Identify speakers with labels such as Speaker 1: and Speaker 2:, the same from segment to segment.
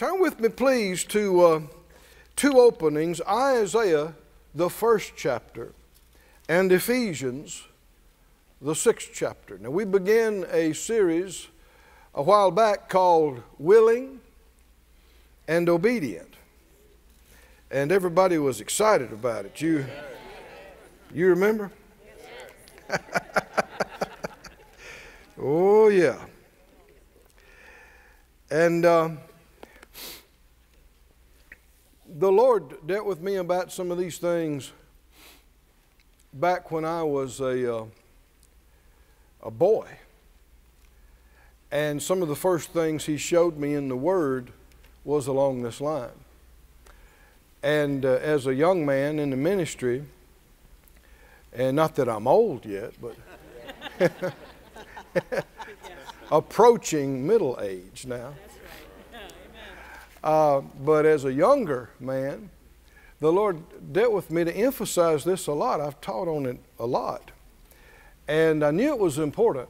Speaker 1: Turn with me, please, to uh, two openings Isaiah, the first chapter, and Ephesians, the sixth chapter. Now, we began a series a while back called Willing and Obedient. And everybody was excited about it. You, you remember? oh, yeah. And uh, the Lord dealt with me about some of these things back when I was a, uh, a boy. And some of the first things He showed me in the Word was along this line. And uh, as a young man in the ministry, and not that I'm old yet, but approaching middle age now. Uh, but as a younger man, the Lord dealt with me to emphasize this a lot. I've taught on it a lot. And I knew it was important,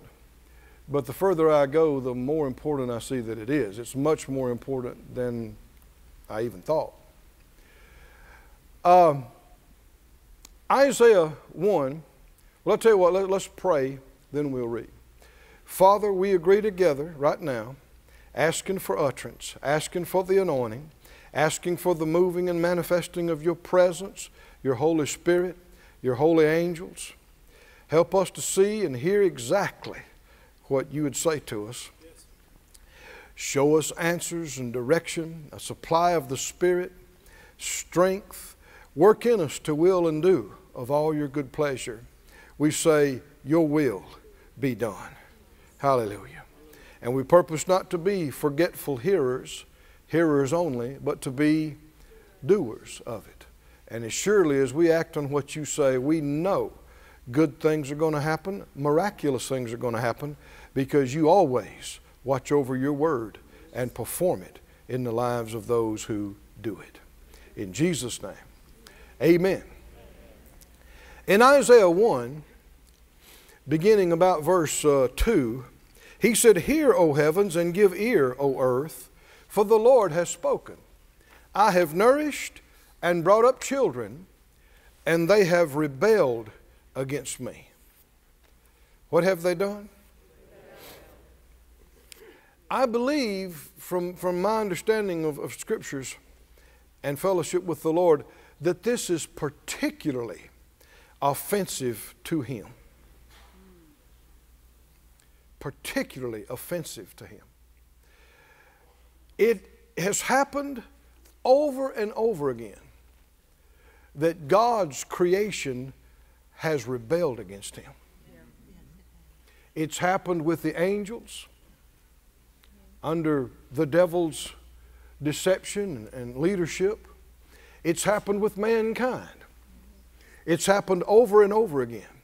Speaker 1: but the further I go, the more important I see that it is. It's much more important than I even thought. Um, Isaiah 1, well, I'll tell you what, let, let's pray, then we'll read. Father, we agree together right now, asking for utterance, asking for the anointing, asking for the moving and manifesting of your presence, your Holy Spirit, your holy angels. Help us to see and hear exactly what you would say to us. Show us answers and direction, a supply of the Spirit, strength, Work in us to will and do of all your good pleasure. We say, Your will be done. Hallelujah. And we purpose not to be forgetful hearers, hearers only, but to be doers of it. And as surely as we act on what you say, we know good things are going to happen, miraculous things are going to happen, because you always watch over your word and perform it in the lives of those who do it. In Jesus' name. Amen. In Isaiah 1, beginning about verse uh, 2, he said, Hear, O heavens, and give ear, O earth, for the Lord has spoken. I have nourished and brought up children, and they have rebelled against me. What have they done? I believe, from, from my understanding of, of scriptures and fellowship with the Lord, that this is particularly offensive to him. Particularly offensive to him. It has happened over and over again that God's creation has rebelled against him. It's happened with the angels under the devil's deception and leadership. It's happened with mankind. It's happened over and over again.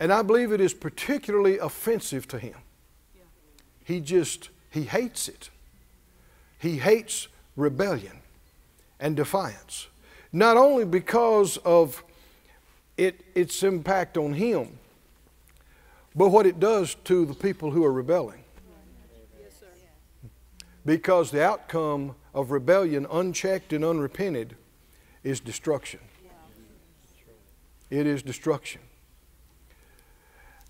Speaker 1: And I believe it is particularly offensive to him. He just, he hates it. He hates rebellion and defiance. Not only because of it, its impact on him, but what it does to the people who are rebelling. Because the outcome of rebellion, unchecked and unrepented, is destruction. It is destruction.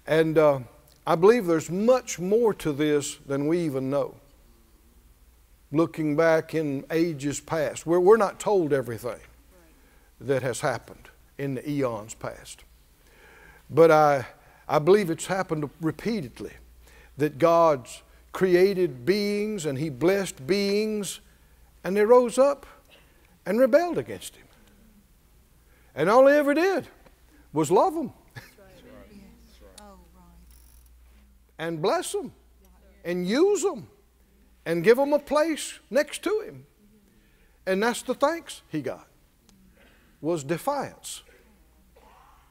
Speaker 1: And uh, I believe there's much more to this than we even know. Looking back in ages past, we're, we're not told everything that has happened in the eons past. But I, I believe it's happened repeatedly that God's created beings and He blessed beings and they rose up and rebelled against him. And all he ever did was love them and bless them and use them and give them a place next to him. And that's the thanks he got was defiance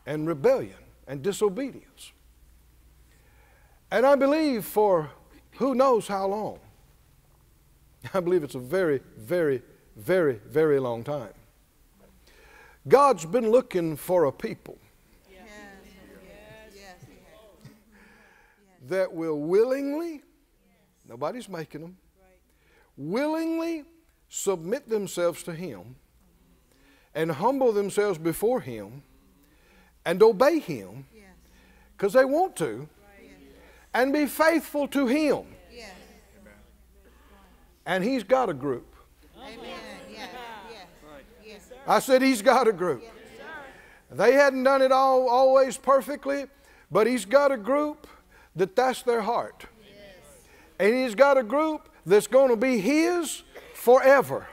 Speaker 1: and rebellion and disobedience. And I believe for who knows how long I believe it's a very, very, very, very long time. God's been looking for a people that will willingly, nobody's making them, willingly submit themselves to Him and humble themselves before Him and obey Him because they want to and be faithful to Him. And He's got a group. I said, He's got a group. They hadn't done it all always perfectly, but He's got a group that that's their heart. And He's got a group that's going to be His forever.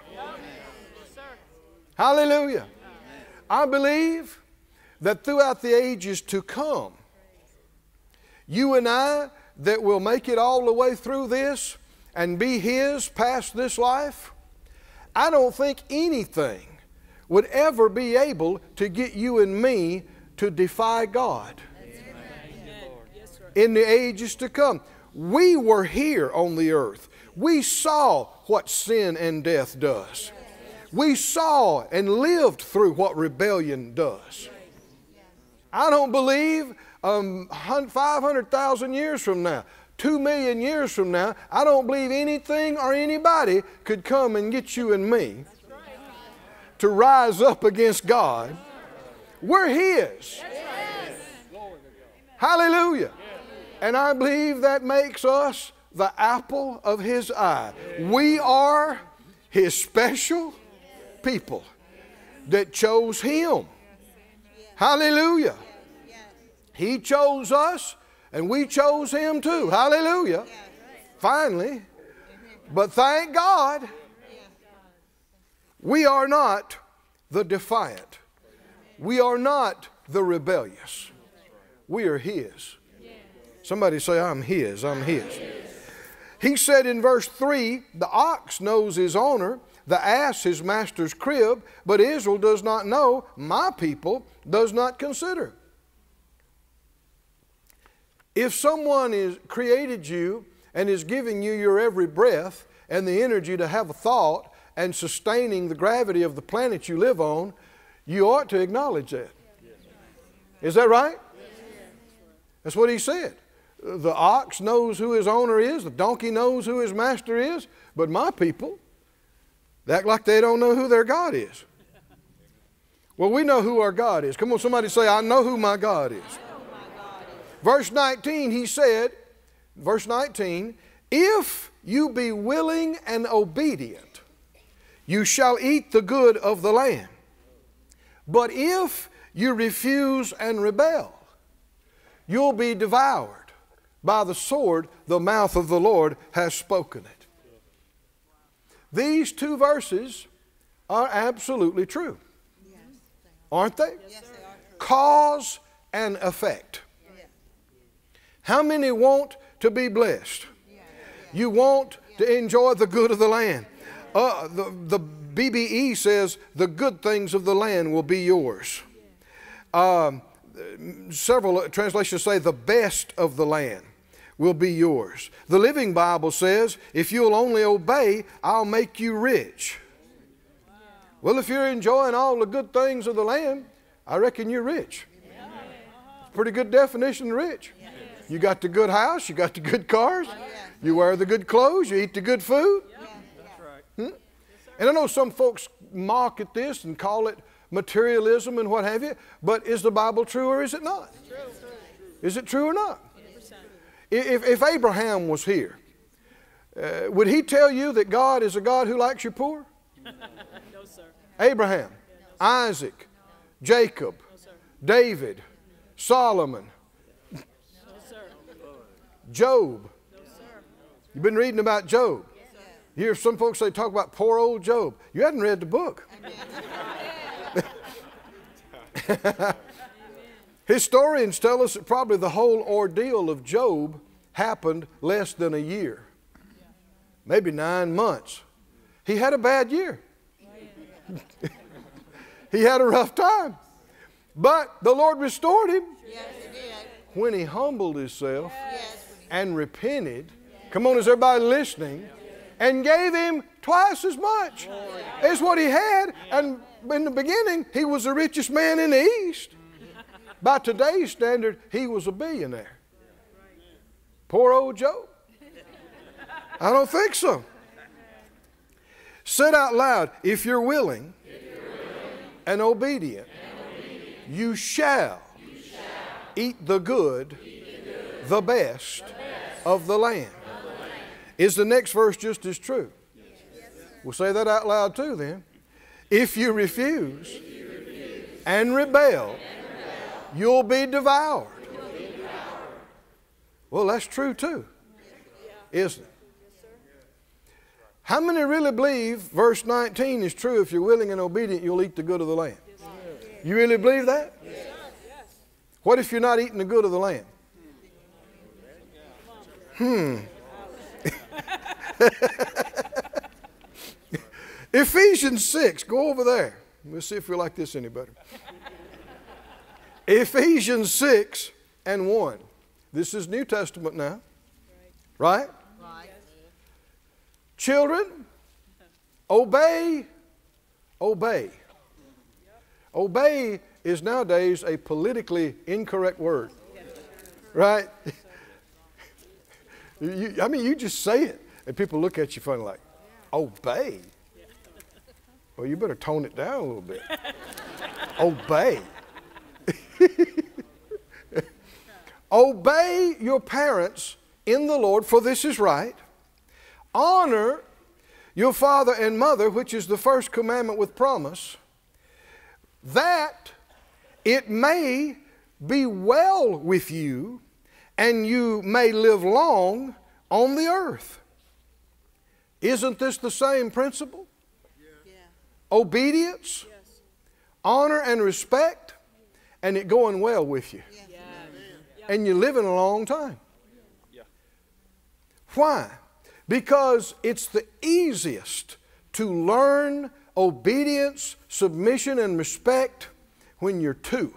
Speaker 1: Hallelujah. I believe that throughout the ages to come, you and I that will make it all the way through this and be His past this life, I don't think anything would ever be able to get you and me to defy God in the ages to come. We were here on the earth. We saw what sin and death does. We saw and lived through what rebellion does. I don't believe um, 500,000 years from now, 2 million years from now, I don't believe anything or anybody could come and get you and me to rise up against God. We're His. Hallelujah. And I believe that makes us the apple of His eye. We are His special people that chose Him. Hallelujah. He chose us and we chose Him too. Hallelujah. Finally. But thank God we are not the defiant. We are not the rebellious. We are His. Somebody say, I'm His, I'm His. He said in verse 3 the ox knows his owner, the ass his master's crib, but Israel does not know, my people does not consider. If someone is created you and is giving you your every breath and the energy to have a thought and sustaining the gravity of the planet you live on, you ought to acknowledge that. Is that right? That's what he said. The ox knows who his owner is, the donkey knows who his master is, but my people, they act like they don't know who their God is. Well, we know who our God is. Come on, somebody say, I know who my God is. Verse 19, he said, verse 19, if you be willing and obedient, you shall eat the good of the land. But if you refuse and rebel, you'll be devoured. By the sword, the mouth of the Lord has spoken it. These two verses are absolutely true. Aren't they? Cause and effect. How many want to be blessed? You want to enjoy the good of the land. Uh, the, the BBE says the good things of the land will be yours. Um, several translations say the best of the land will be yours. The Living Bible says, if you'll only obey, I'll make you rich. Well, if you're enjoying all the good things of the land, I reckon you're rich. Pretty good definition of rich. You got the good house, you got the good cars, you wear the good clothes, you eat the good food. Hmm? And I know some folks mock at this and call it materialism and what have you, but is the Bible true or is it not? Is it true or not? If, if Abraham was here, uh, would he tell you that God is a God who likes you poor? no, sir. Abraham, no, Isaac, Jacob, no, David, Solomon, no sir. Job. You've been reading about Job. You hear some folks say talk about poor old Job. You hadn't read the book. Historians tell us that probably the whole ordeal of Job happened less than a year, maybe nine months. He had a bad year. he had a rough time. But the Lord restored him yes, when he humbled himself yes. and repented. Come on, is everybody listening? and gave him twice as much as what he had. And in the beginning, he was the richest man in the East. By today's standard, he was a billionaire. Poor old Job. I don't think so. Said out loud, if you're willing, and, obedient, you shall, eat the good, the, best of the land. Is the next verse just as true? We'll say that out loud too then. If you refuse, and, rebel, you'll be devoured. Well, that's true too, isn't it? How many really believe verse 19 is true? If you're willing and obedient, you'll eat the good of the land. You really believe that? What if you're not eating the good of the land? Hmm. Ephesians 6, go over there. We'll see if we like this any better. Ephesians 6 and 1. This is New Testament now. Right? right? Children, obey, obey. Obey is nowadays a politically incorrect word. Right? you, I mean, you just say it, and people look at you funny like, obey. Well, you better tone it down a little bit. obey. obey your parents in the Lord, for this is right. Honor your father and mother, which is the first commandment with promise, that it may be well with you and you may live long on the earth. Isn't this the same principle? Yeah. Obedience, yes. honor, and respect, and it going well with you. Yeah. And you're living a long time. Why? Because it's the easiest to learn obedience, submission, and respect when you're two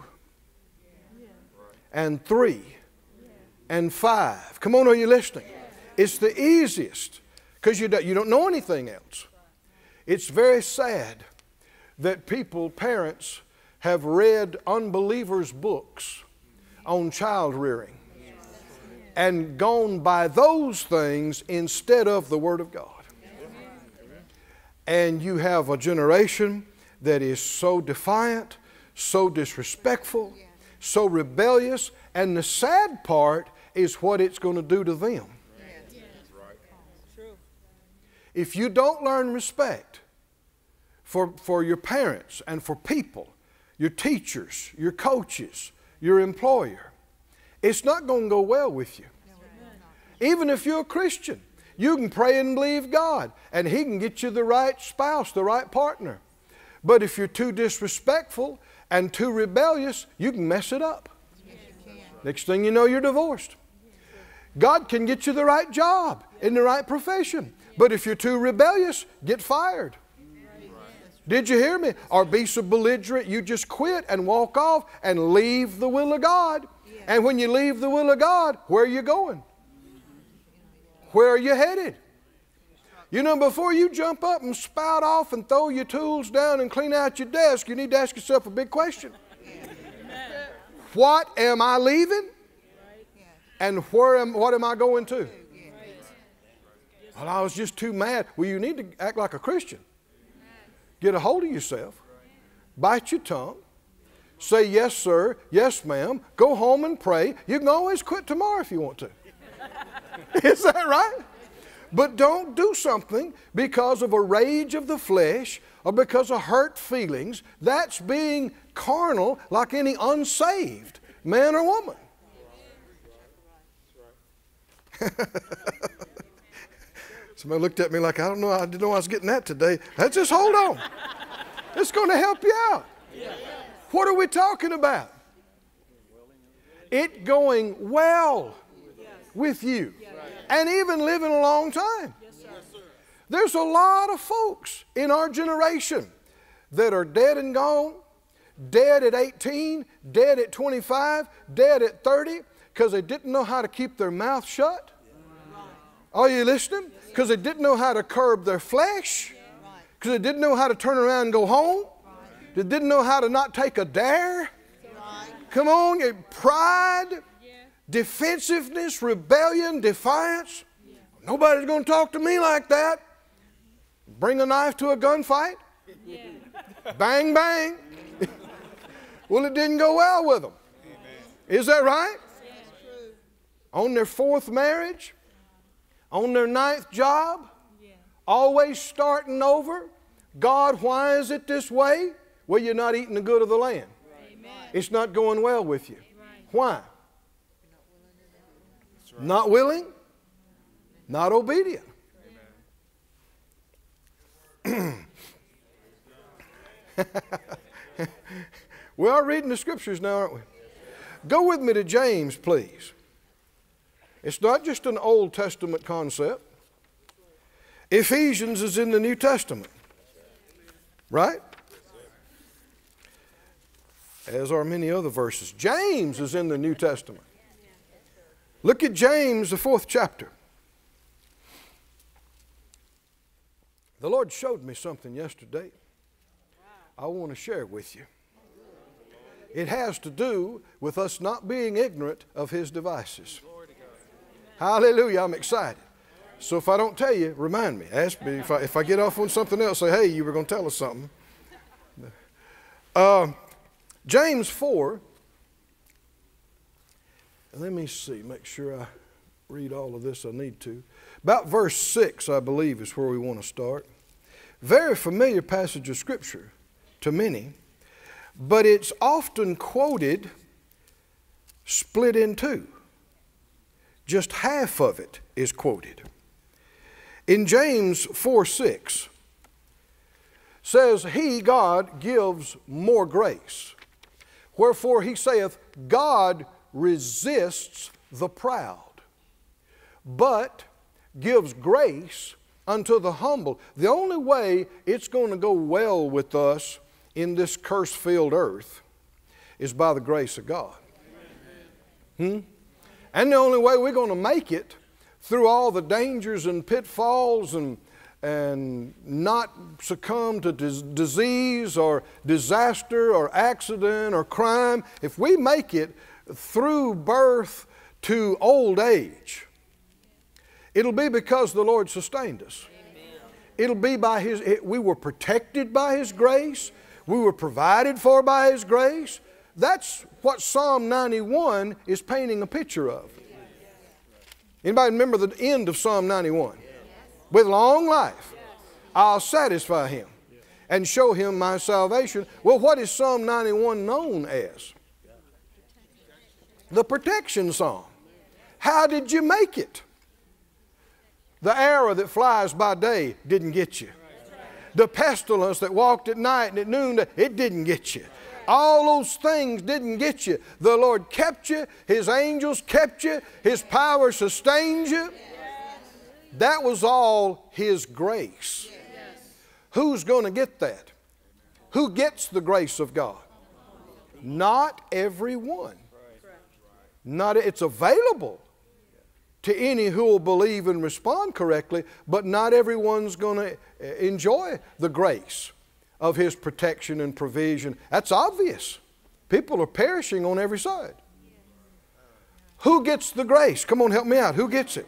Speaker 1: and three and five. Come on, are you listening? It's the easiest because you, you don't know anything else. It's very sad that people, parents, have read unbelievers' books on child rearing and gone by those things instead of the Word of God. And you have a generation that is so defiant, so disrespectful, so rebellious, and the sad part is what it's going to do to them. If you don't learn respect for, for your parents and for people, your teachers, your coaches, your employer, it's not going to go well with you. Even if you're a Christian, you can pray and believe God, and He can get you the right spouse, the right partner. But if you're too disrespectful and too rebellious, you can mess it up. Next thing you know, you're divorced. God can get you the right job in the right profession. But if you're too rebellious, get fired. Did you hear me? Or be so belligerent, you just quit and walk off and leave the will of God. And when you leave the will of God, where are you going? Where are you headed? You know, before you jump up and spout off and throw your tools down and clean out your desk, you need to ask yourself a big question. What am I leaving? And where am, what am I going to? Well, I was just too mad. Well, you need to act like a Christian. Get a hold of yourself. Bite your tongue. Say yes, sir. Yes, ma'am. Go home and pray. You can always quit tomorrow if you want to. Is that right? But don't do something because of a rage of the flesh or because of hurt feelings. That's being carnal like any unsaved man or woman. Somebody looked at me like, I don't know, I didn't know I was getting that today. Let's just hold on. It's going to help you out. What are we talking about? It going well with you and even living a long time. There's a lot of folks in our generation that are dead and gone, dead at 18, dead at 25, dead at 30, because they didn't know how to keep their mouth shut. Are you listening? Because they didn't know how to curb their flesh, because they didn't know how to turn around and go home, they didn't know how to not take a dare. Come on, pride, defensiveness, rebellion, defiance. Nobody's going to talk to me like that. Bring a knife to a gunfight? Yeah. bang, bang. well, it didn't go well with them. Is that right? On their fourth marriage, on their ninth job, always starting over. God, why is it this way? Well, you're not eating the good of the land. It's not going well with you. Why? Not willing, not obedient. we are reading the scriptures now, aren't we? Go with me to James, please. It's not just an Old Testament concept. Ephesians is in the New Testament, right? As are many other verses. James is in the New Testament. Look at James, the fourth chapter. The Lord showed me something yesterday. I want to share with you. It has to do with us not being ignorant of His devices. Hallelujah, I'm excited. So if I don't tell you, remind me. Ask me. If I, if I get off on something else, say, hey, you were going to tell us something. Uh, James 4. Let me see, make sure I read all of this I need to. About verse 6, I believe, is where we want to start. Very familiar passage of Scripture to many, but it's often quoted split in two. Just half of it is quoted. In James 4 6, says, He, God, gives more grace. Wherefore he saith, God resists the proud, but gives grace unto the humble. The only way it's going to go well with us in this curse filled earth is by the grace of God. Hmm? And the only way we're going to make it through all the dangers and pitfalls and, and not succumb to dis- disease or disaster or accident or crime, if we make it through birth to old age, it'll be because the Lord sustained us. It'll be by His, it, we were protected by His grace, we were provided for by His grace. That's what Psalm 91 is painting a picture of. Anybody remember the end of Psalm 91? With long life, I'll satisfy him and show him my salvation. Well, what is Psalm 91 known as? The protection psalm. How did you make it? The arrow that flies by day didn't get you. The pestilence that walked at night and at noon, it didn't get you. All those things didn't get you. The Lord kept you, His angels kept you, His power sustained you. That was all His grace. Who's going to get that? Who gets the grace of God? Not everyone. Not it's available to any who will believe and respond correctly, but not everyone's going to eh, enjoy the grace of His protection and provision. That's obvious. People are perishing on every side. Who gets the grace? Come on, help me out. Who gets it?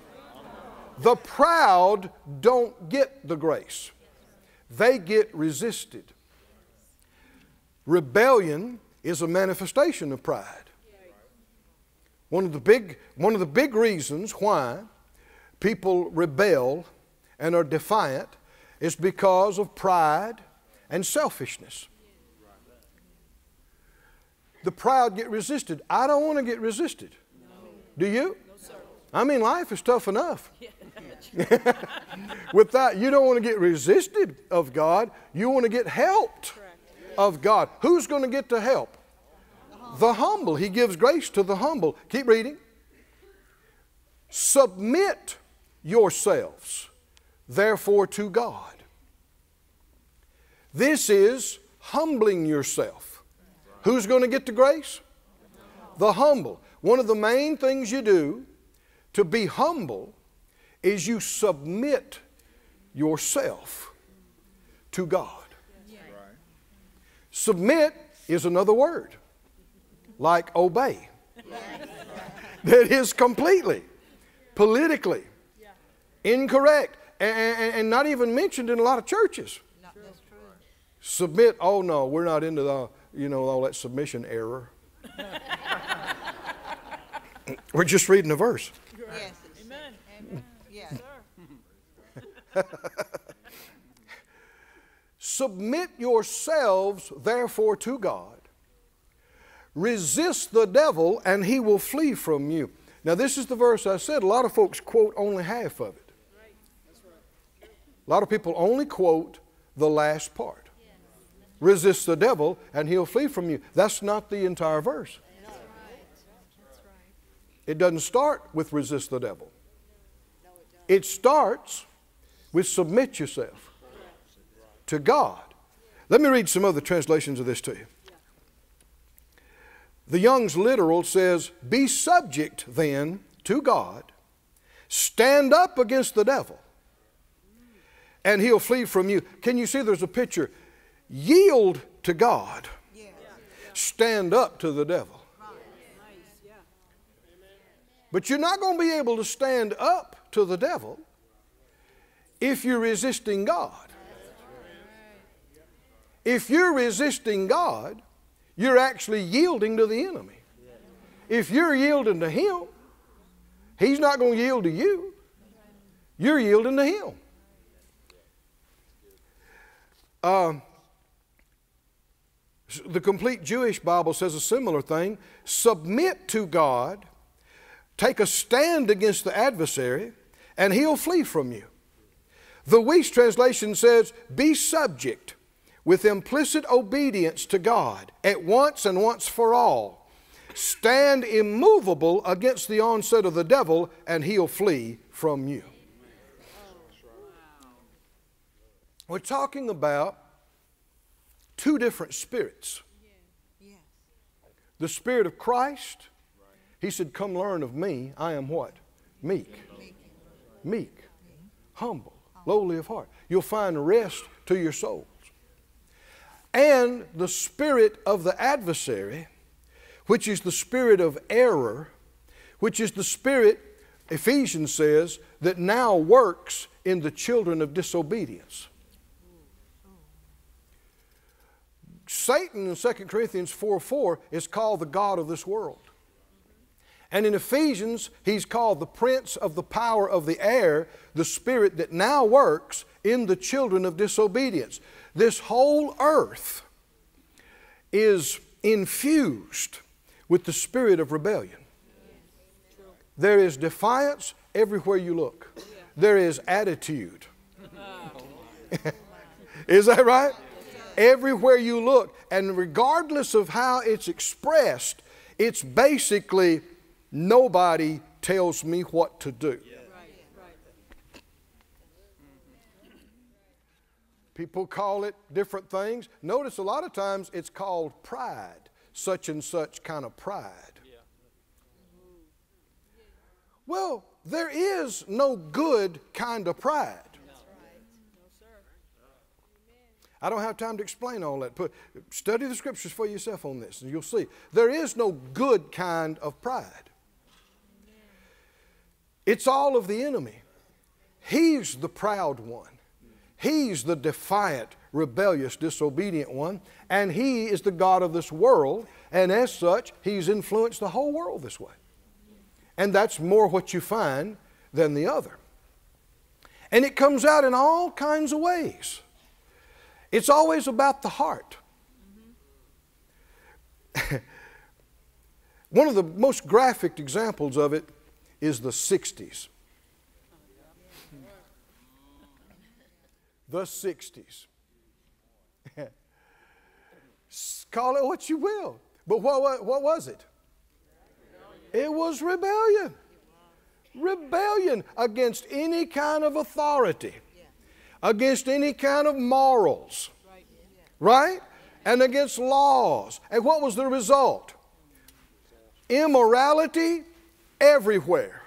Speaker 1: The proud don't get the grace, they get resisted. Rebellion is a manifestation of pride. One of the big, one of the big reasons why people rebel and are defiant is because of pride and selfishness. The proud get resisted. I don't want to get resisted. Do you? I mean, life is tough enough. With that, you don't want to get resisted of God. You want to get helped of God. Who's going to get the help? The humble. He gives grace to the humble. Keep reading. Submit yourselves, therefore, to God. This is humbling yourself. Who's going to get the grace? The humble. One of the main things you do to be humble is you submit yourself to God. Submit is another word, like obey. that is completely, politically incorrect. and, not even mentioned in a lot of churches. Submit, oh no, we're not into the, you know, all that submission error. we're just reading a verse.
Speaker 2: Yes.
Speaker 3: Amen.
Speaker 2: Amen. Yes. Sir.
Speaker 1: Submit yourselves, therefore, to God. Resist the devil, and he will flee from you. Now, this is the verse I said. A lot of folks quote only half of it. A lot of people only quote the last part. Resist the devil, and he'll flee from you. That's not the entire verse. It doesn't start with resist the devil, it starts with submit yourself to God. Let me read some other translations of this to you. The Young's literal says, Be subject then to God, stand up against the devil, and he'll flee from you. Can you see there's a picture? Yield to God, stand up to the devil. But you're not going to be able to stand up to the devil if you're resisting God. If you're resisting God, you're actually yielding to the enemy. If you're yielding to Him, He's not going to yield to you. You're yielding to Him. Um, the complete Jewish Bible says a similar thing submit to God, take a stand against the adversary, and he'll flee from you. The Wuest translation says, Be subject with implicit obedience to God at once and once for all. Stand immovable against the onset of the devil, and he'll flee from you. We're talking about two different spirits the Spirit of Christ. He said, Come learn of me. I am what? Meek. Meek. Humble. Lowly of heart. You'll find rest to your souls. And the spirit of the adversary, which is the spirit of error, which is the spirit, Ephesians says, that now works in the children of disobedience. Satan in 2 Corinthians 4 4 is called the God of this world. And in Ephesians, he's called the prince of the power of the air, the spirit that now works in the children of disobedience. This whole earth is infused with the spirit of rebellion. There is defiance everywhere you look, there is attitude. is that right? Everywhere you look, and regardless of how it's expressed, it's basically nobody tells me what to do. People call it different things. Notice a lot of times it's called pride, such and such kind of pride. Well, there is no good kind of pride. I don't have time to explain all that. Put, study the scriptures for yourself on this, and you'll see. There is no good kind of pride. It's all of the enemy. He's the proud one. He's the defiant, rebellious, disobedient one, and he is the God of this world, and as such, he's influenced the whole world this way. And that's more what you find than the other. And it comes out in all kinds of ways. It's always about the heart. One of the most graphic examples of it is the 60s. The 60s. Call it what you will. But what, what, what was it? It was rebellion. Rebellion against any kind of authority, against any kind of morals, right? And against laws. And what was the result? Immorality everywhere.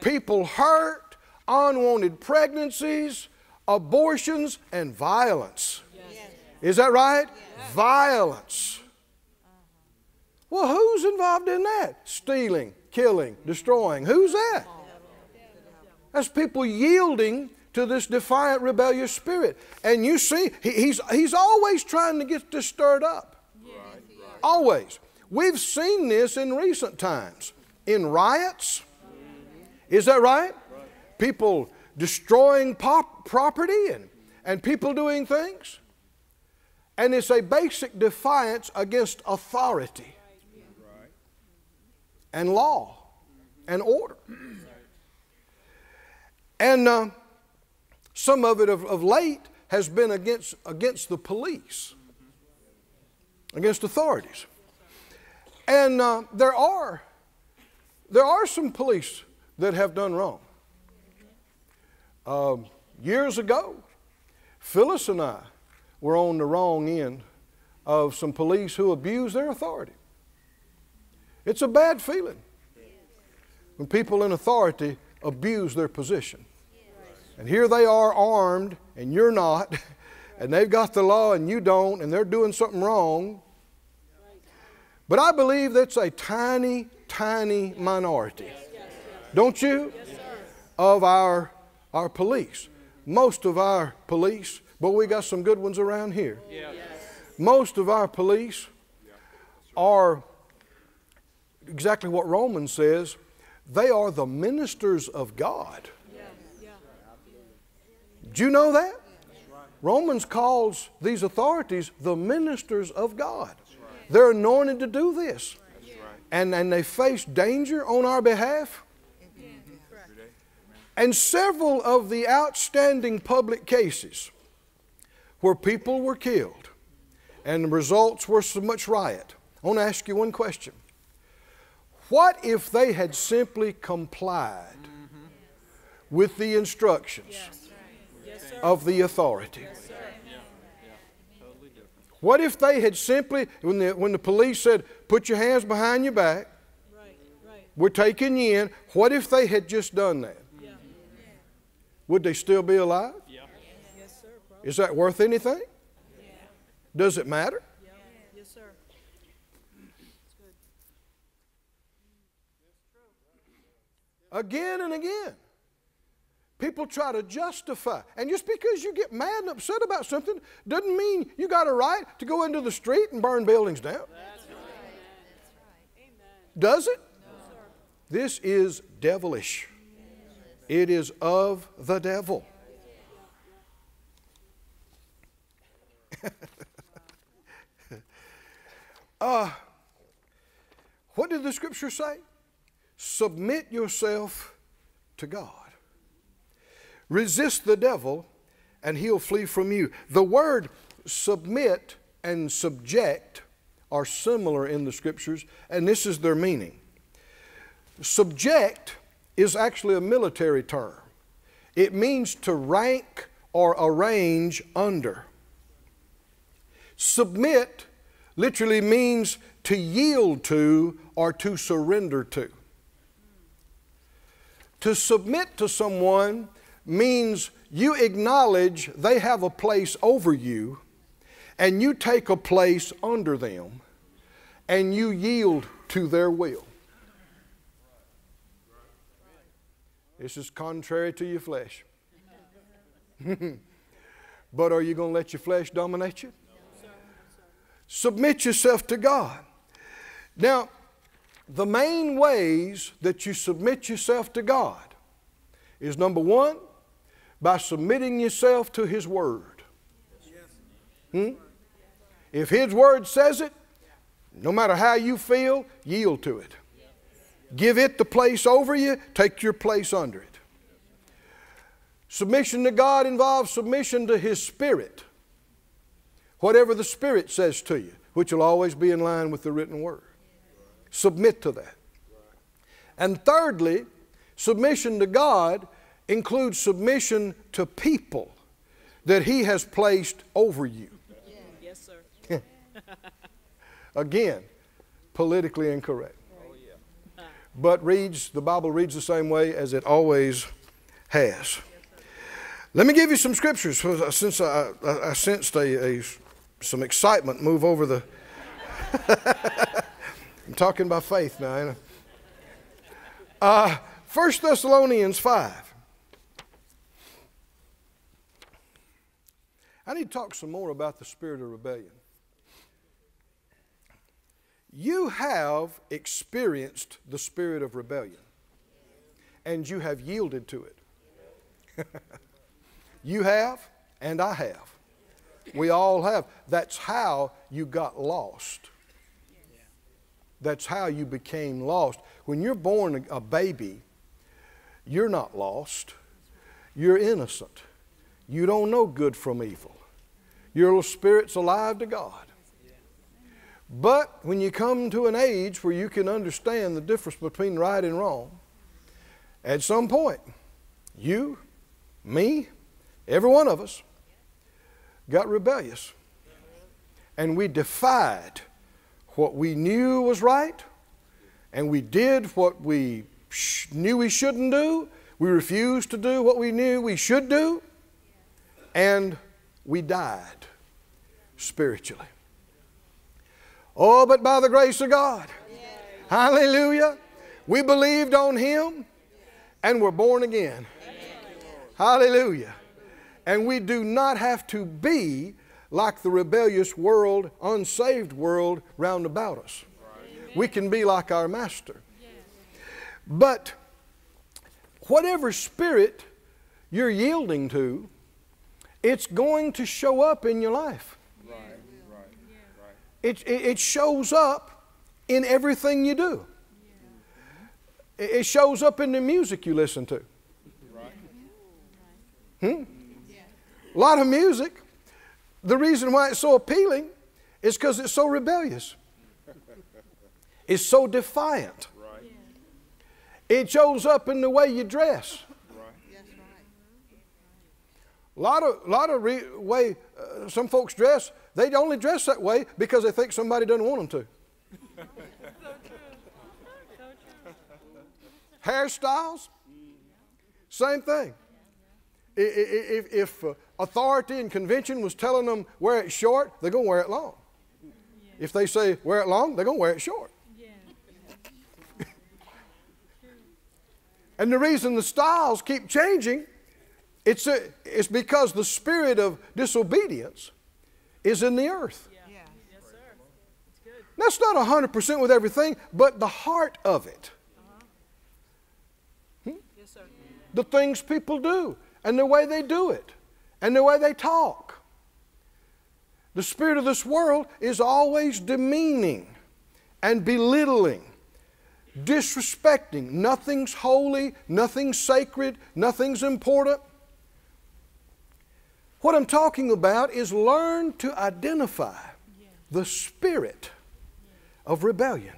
Speaker 1: People hurt, unwanted pregnancies, abortions, and violence. Is that right? Violence. Well, who's involved in that? Stealing, killing, destroying. Who's that? That's people yielding to this defiant, rebellious spirit. And you see, he, he's, he's always trying to get this stirred up. Always. We've seen this in recent times in riots. Is that right? People destroying pop- property and, and people doing things. And it's a basic defiance against authority and law and order. And uh, some of it of, of late has been against, against the police, against authorities. And uh, there are there are some police that have done wrong. Um, years ago, Phyllis and I were on the wrong end of some police who abused their authority. It's a bad feeling when people in authority abuse their position. And here they are armed, and you're not, and they've got the law and you don't, and they're doing something wrong. But I believe that's a tiny, tiny minority. Don't you? Of our, our police. Most of our police, but we got some good ones around here. Most of our police are exactly what Romans says they are the ministers of God. Do you know that? Romans calls these authorities the ministers of God. They're anointed to do this. And, and they face danger on our behalf. And several of the outstanding public cases where people were killed and the results were so much riot. I want to ask you one question. What if they had simply complied with the instructions of the authority? What if they had simply, when the, when the police said, put your hands behind your back, we're taking you in, what if they had just done that? Would they still be alive? Is that worth anything? Does it matter? Again and again. People try to justify. And just because you get mad and upset about something doesn't mean you got a right to go into the street and burn buildings down. That's right. Does it? No, this is devilish. It is of the devil. uh, what did the scripture say? Submit yourself to God. Resist the devil, and he'll flee from you. The word submit and subject are similar in the scriptures, and this is their meaning. Subject is actually a military term, it means to rank or arrange under. Submit literally means to yield to or to surrender to. To submit to someone means you acknowledge they have a place over you and you take a place under them and you yield to their will. This is contrary to your flesh. but are you going to let your flesh dominate you? Submit yourself to God. Now, the main ways that you submit yourself to God is number one, by submitting yourself to His Word. Hmm? If His Word says it, no matter how you feel, yield to it. Give it the place over you, take your place under it. Submission to God involves submission to His Spirit. Whatever the Spirit says to you, which will always be in line with the written Word. Submit to that. And thirdly, submission to God includes submission to people that He has placed over you.
Speaker 2: Yes, sir.
Speaker 1: Again, politically incorrect. But reads, the Bible reads the same way as it always has. Let me give you some scriptures since I, I, I sensed a, a, some excitement move over the. I'm talking by faith now. Uh, 1 Thessalonians 5. I need to talk some more about the spirit of rebellion. You have experienced the spirit of rebellion, and you have yielded to it. you have, and I have. We all have. That's how you got lost. That's how you became lost. When you're born a baby, you're not lost. You're innocent. You don't know good from evil. Your little spirit's alive to God. But when you come to an age where you can understand the difference between right and wrong, at some point, you, me, every one of us got rebellious. And we defied what we knew was right, and we did what we knew we shouldn't do. We refused to do what we knew we should do, and we died spiritually. Oh, but by the grace of God, hallelujah, we believed on Him and were born again. Hallelujah. And we do not have to be like the rebellious world, unsaved world round about us. We can be like our Master. But whatever spirit you're yielding to, it's going to show up in your life. Right, right, right. It, it, shows up in everything you do. It shows up in the music you listen to. Hmm? A lot of music. The reason why it's so appealing is because it's so rebellious. It's so defiant. It shows up in the way you dress. A lot of, lot of re- way uh, some folks dress, they only dress that way because they think somebody doesn't want them to. Hairstyles, same thing. If, if uh, authority and convention was telling them wear it short, they're going to wear it long. If they say wear it long, they're going to wear it short. and the reason the styles keep changing, it's, a, it's because the spirit of disobedience is in the earth. Yeah. Yes, sir. It's good. That's not 100% with everything, but the heart of it. Uh-huh. Hmm? Yes, sir. The things people do and the way they do it and the way they talk. The spirit of this world is always demeaning and belittling, disrespecting. Nothing's holy, nothing's sacred, nothing's important. What I'm talking about is learn to identify the spirit of rebellion.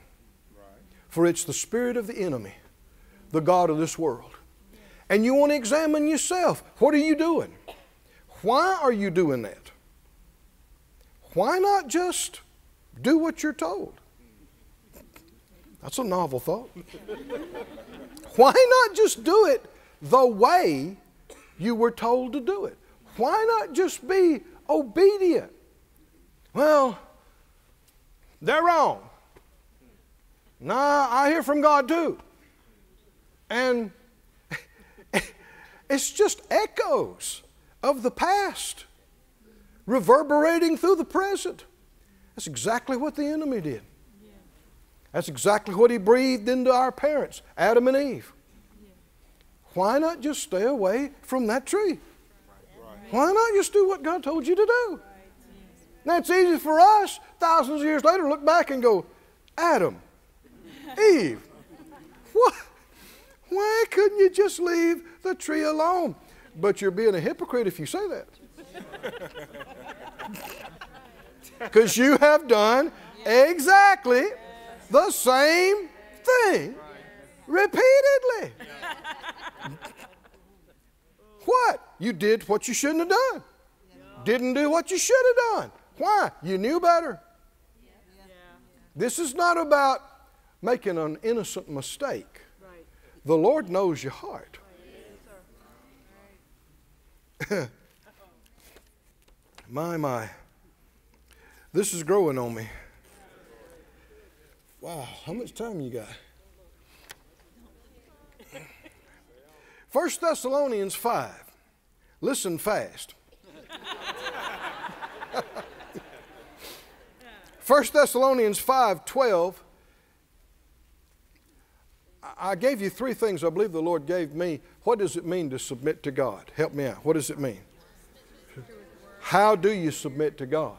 Speaker 1: For it's the spirit of the enemy, the God of this world and you want to examine yourself. What are you doing? Why are you doing that? Why not just do what you're told? That's a novel thought. Why not just do it the way you were told to do it? Why not just be obedient? Well, they're wrong. Nah, I hear from God too. And it's just echoes of the past reverberating through the present. That's exactly what the enemy did. That's exactly what he breathed into our parents, Adam and Eve. Why not just stay away from that tree? Why not just do what God told you to do? Now it's easy for us, thousands of years later, look back and go, Adam, Eve, what? Why couldn't you just leave the tree alone? But you're being a hypocrite if you say that. Because you have done exactly the same thing repeatedly. What? You did what you shouldn't have done. Didn't do what you should have done. Why? You knew better. This is not about making an innocent mistake. The Lord knows your heart. my, my. This is growing on me. Wow, how much time you got? 1 Thessalonians 5. Listen fast. 1 Thessalonians 5 12. I gave you three things I believe the Lord gave me. What does it mean to submit to God? Help me out. What does it mean? How do you submit to God?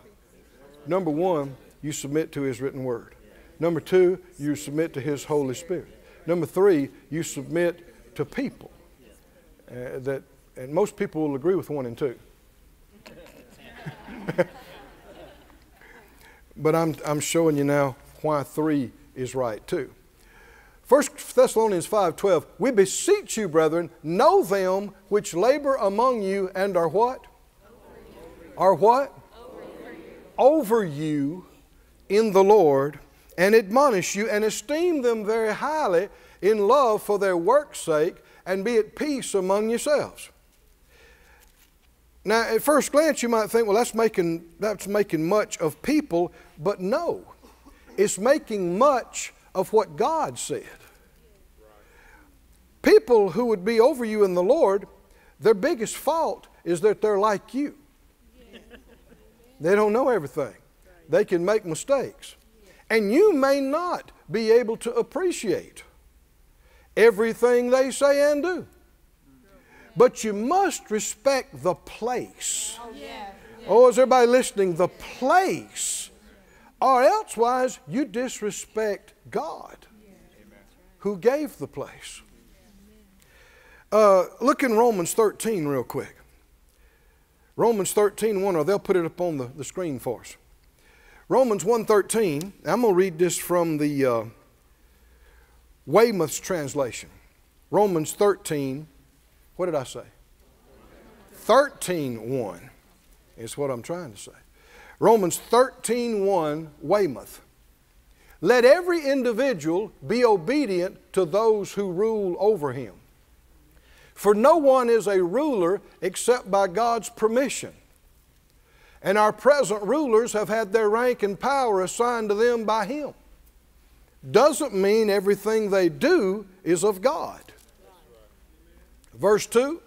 Speaker 1: Number one, you submit to His written word. Number two, you submit to His Holy Spirit. Number three, you submit to people. Uh, that, and most people will agree with one and two. but I'm, I'm showing you now why three is right too. 1 Thessalonians 5:12 We beseech you brethren know them which labor among you and are what? Are what? Over you in the Lord and admonish you and esteem them very highly in love for their work's sake and be at peace among yourselves. Now, at first glance, you might think, well, that's making, that's making much of people, but no. It's making much of what God said. People who would be over you in the Lord, their biggest fault is that they're like you. They don't know everything, they can make mistakes. And you may not be able to appreciate everything they say and do. But you must respect the place. Oh, is everybody listening? The place. Or elsewise, you disrespect God who gave the place. Uh, look in Romans 13 real quick. Romans 13, 1, or they'll put it up on the, the screen for us. Romans 1.13, I'm going to read this from the uh, Weymouth's translation. Romans 13, what did I say? 13, 1 is what I'm trying to say. Romans 13, 1, Weymouth. Let every individual be obedient to those who rule over him for no one is a ruler except by God's permission. And our present rulers have had their rank and power assigned to them by Him. Doesn't mean everything they do is of God. Verse 2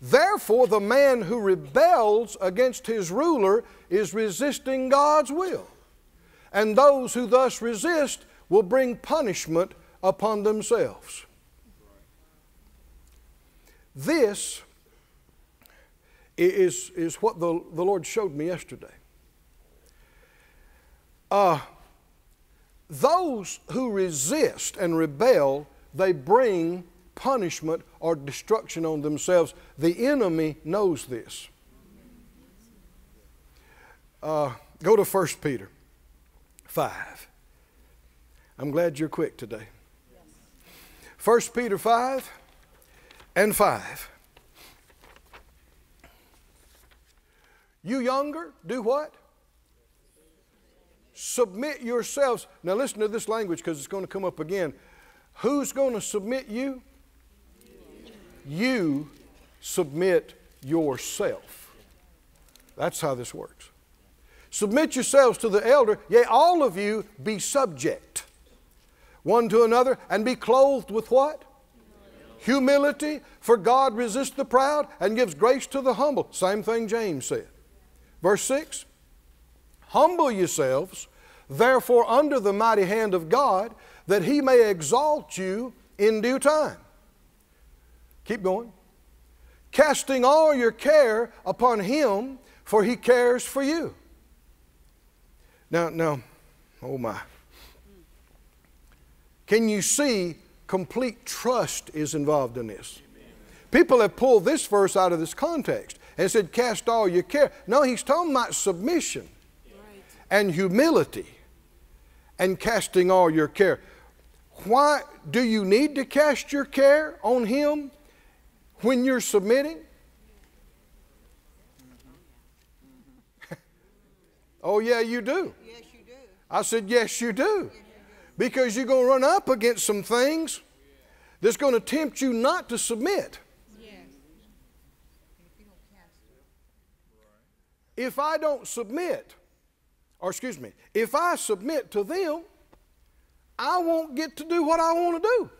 Speaker 1: Therefore, the man who rebels against his ruler is resisting God's will. And those who thus resist will bring punishment upon themselves. This is, is what the, the Lord showed me yesterday. Uh, those who resist and rebel, they bring punishment or destruction on themselves. The enemy knows this. Uh, go to 1 Peter 5. I'm glad you're quick today. 1 Peter 5 and 5. You younger, do what? Submit yourselves. Now listen to this language because it's going to come up again. Who's going to submit you? You submit yourself. That's how this works. Submit yourselves to the elder, yea, all of you be subject one to another, and be clothed with what? humility, for God resists the proud and gives grace to the humble. Same thing James said. Verse 6 Humble yourselves, therefore, under the mighty hand of God, that he may exalt you in due time. Keep going. Casting all your care upon him, for he cares for you. Now, now, oh my. Can you see complete trust is involved in this. People have pulled this verse out of this context and said, Cast all your care. No, he's talking about submission and humility and casting all your care. Why do you need to cast your care on him when you're submitting? oh, yeah, you do.
Speaker 3: Yes, you do.
Speaker 1: I said, Yes, you do because you're going to run up against some things that's going to tempt you not to submit.
Speaker 3: Yes.
Speaker 1: If I don't submit, or excuse me, if I submit to them, I won't get to do what I want to do.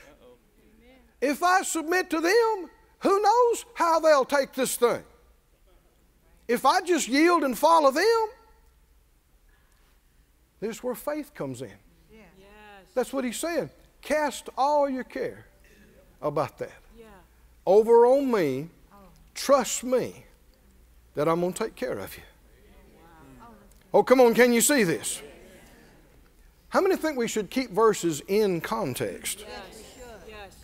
Speaker 1: if I submit to them, who knows how they'll take this thing? If I just yield and follow them, This is where faith comes in.
Speaker 2: Yes.
Speaker 1: That's what he's saying. Cast all your care about that
Speaker 2: Yeah.
Speaker 1: over on me. Oh. Trust me that I'm going to take care of you. Oh, come on, can you see this? How many think we should keep verses in context?
Speaker 2: Yes. Yes.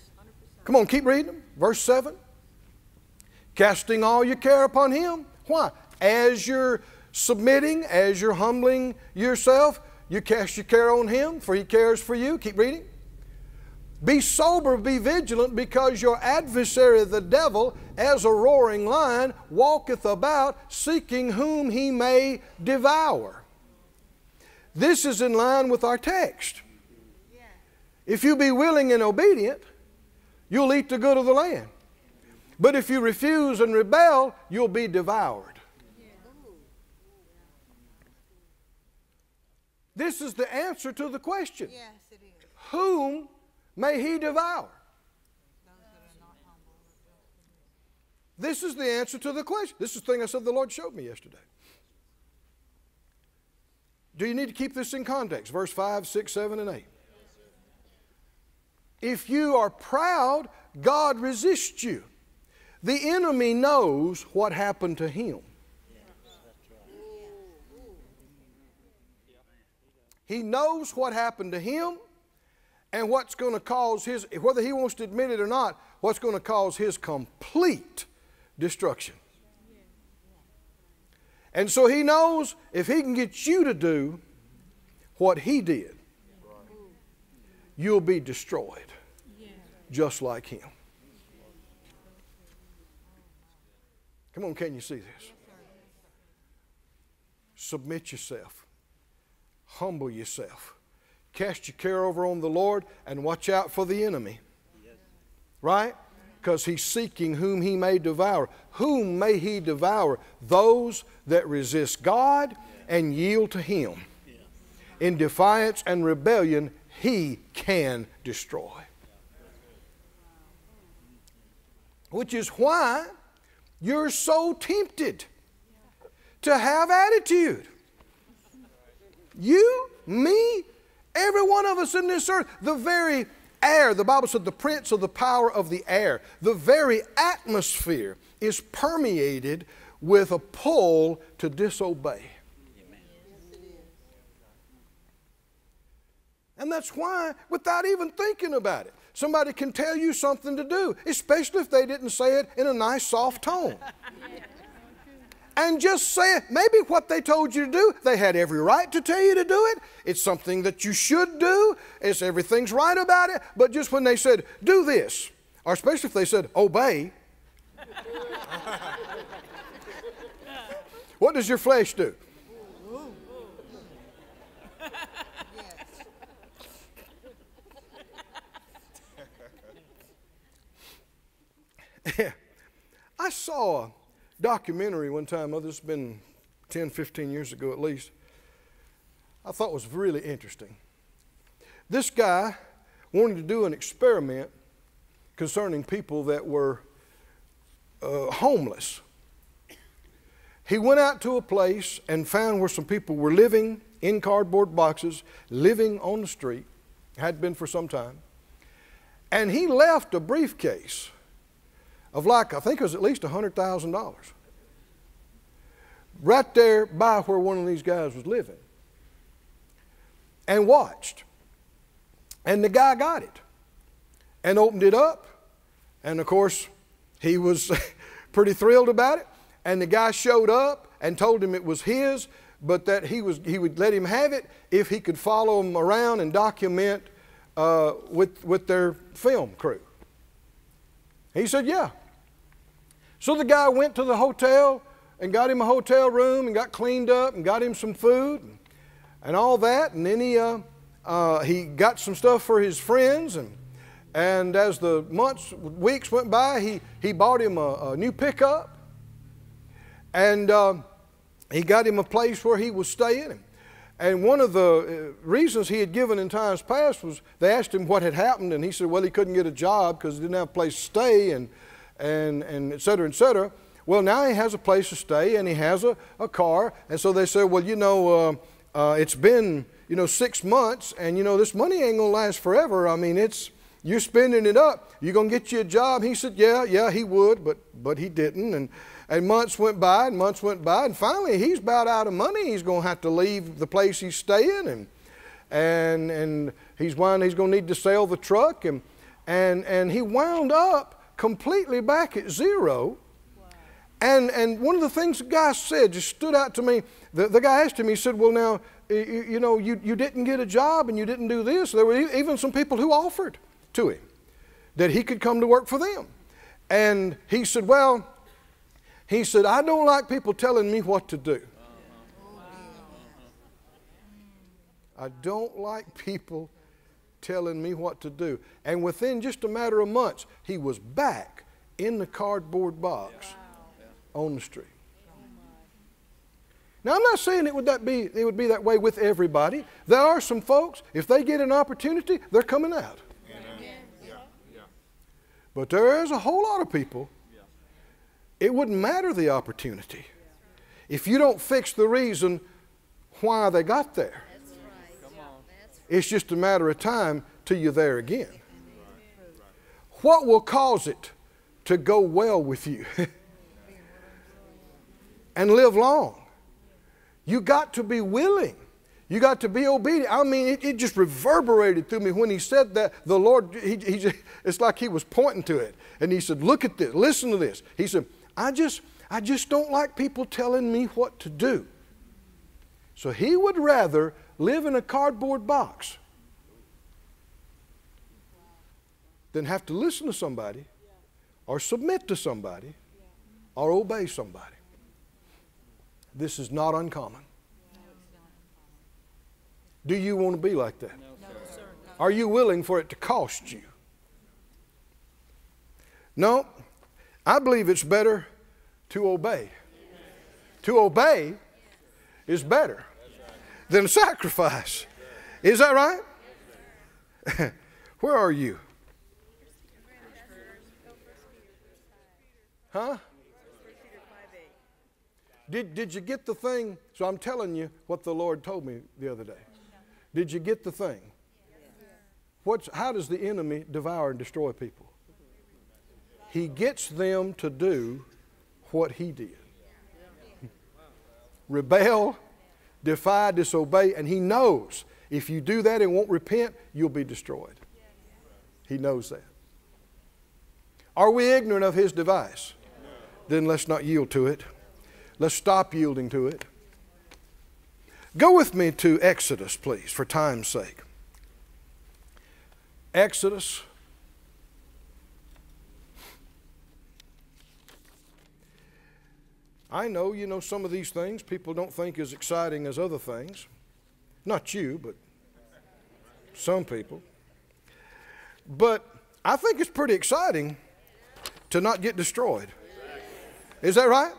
Speaker 1: Come on, keep reading them. Verse 7. Casting all your care upon Him. Why? As you're submitting, as you're humbling yourself, you cast your care on Him, for He cares for you. Keep reading. Be sober, be vigilant, because your adversary, the devil, as a roaring lion, walketh about, seeking whom he may devour. This is in line with our text. If you be willing and obedient, you'll eat the good of the land. But if you refuse and rebel, you'll be devoured. This is the answer to the question
Speaker 3: Yes, it is.
Speaker 1: Whom may he devour? This is the answer to the question. This is the thing I said the Lord showed me yesterday. Do you need to keep this in context? Verse 5, 6, 7, and 8. If you are proud, God resists you. The enemy knows what happened to him. He knows what happened to him and what's going to cause his, whether he wants to admit it or not, what's going to cause his complete destruction. And so he knows if he can get you to do what he did, you'll be destroyed just like him. Come on, can you see this? Submit yourself, humble yourself, cast your care over on the Lord, and watch out for the enemy. Right? Because he's seeking whom he may devour. Whom may he devour? Those that resist God and yield to him. In defiance and rebellion, he can destroy. Which is why you're so tempted to have attitude. You, me, every one of us in this earth, the very air, the Bible said the prince of the power of the air, the very atmosphere is permeated with a pull to disobey. And that's why, without even thinking about it, somebody can tell you something to do, especially if they didn't say it in a nice, soft tone. And just say. Maybe what they told you to do, they had every right to tell you to do it. It's something that you should do. It's everything's right about it. But just when they said, do this, or especially if they said, obey, what does your flesh do? I saw documentary one time, oh, this has been 10, 15 years ago at least. I thought was really interesting. This guy wanted to do an experiment concerning people that were uh, homeless. He went out to a place and found where some people were living in cardboard boxes, living on the street, had been for some time. And he left a briefcase of like, I think it was at least $100,000 right there by where one of these guys was living and watched. And the guy got it and opened it up. And of course, he was pretty thrilled about it. And the guy showed up and told him it was his, but that he, was, he would let him have it if he could follow him around and document uh, with, with their film crew. He said, Yeah. So the guy went to the hotel and got him a hotel room and got cleaned up and got him some food and, all that. And then he, uh, uh, he got some stuff for his friends. And, and as the months, weeks went by, he, he bought him a, a new pickup. And uh, he got him a place where he was staying. And one of the uh, reasons he had given in times past was they asked him what had happened, and he said, well, he couldn't get a job because he didn't have a place to stay, and, and, and et cetera, et cetera. Well, now he has a place to stay, and he has a, a car. And so they said, well, you know, uh, uh, it's been you know, six months, and you know, this money ain't gonna last forever. I mean, it's you're spending it up. You gonna get you a job? He said, Yeah, yeah, he would, but but he didn't. And and months went by, and months went by, and finally he's about out of money. He's gonna have to leave the place he's staying, and and and he's wound, he's gonna need to sell the truck, and and and he wound up completely back at zero. And, and one of the things the guy said just stood out to me. The, the guy asked him, he said, Well, now, you, you know, you, you didn't get a job and you didn't do this. There were even some people who offered to him that he could come to work for them. And he said, Well, he said, I don't like people telling me what to do. I don't like people telling me what to do. And within just a matter of months, he was back in the cardboard box on the street. Now, I'm not saying it would, that be, it would be that way with everybody. There are some folks, if they get an opportunity, they're coming out. But there is a whole lot of people, it wouldn't matter the opportunity if you don't fix the reason why they got there. It's just a matter of time till you're there again. What will cause it to go well with you and live long? You got to be willing. You got to be obedient. I mean, it, it just reverberated through me when he said that. The Lord, he, he it's like he was pointing to it. And he said, Look at this, listen to this. He said, I just, I just don't like people telling me what to do. So he would rather live in a cardboard box than have to listen to somebody or submit to somebody or obey somebody. This is not uncommon. Do you want to be like that? Are you willing for it to cost you? No, I believe it's better to obey. To obey is better than sacrifice. Is that right? Where are you? Huh? Did, did you get the thing? So I'm telling you what the Lord told me the other day. Did you get the thing? What's, how does the enemy devour and destroy people? He gets them to do what he did rebel, defy, disobey, and he knows if you do that and won't repent, you'll be destroyed. He knows that. Are we ignorant of his device? Then let's not yield to it. Let's stop yielding to it. Go with me to Exodus, please, for time's sake. Exodus. I know, you know, some of these things people don't think as exciting as other things. Not you, but some people. But I think it's pretty exciting to not get destroyed. Is that right?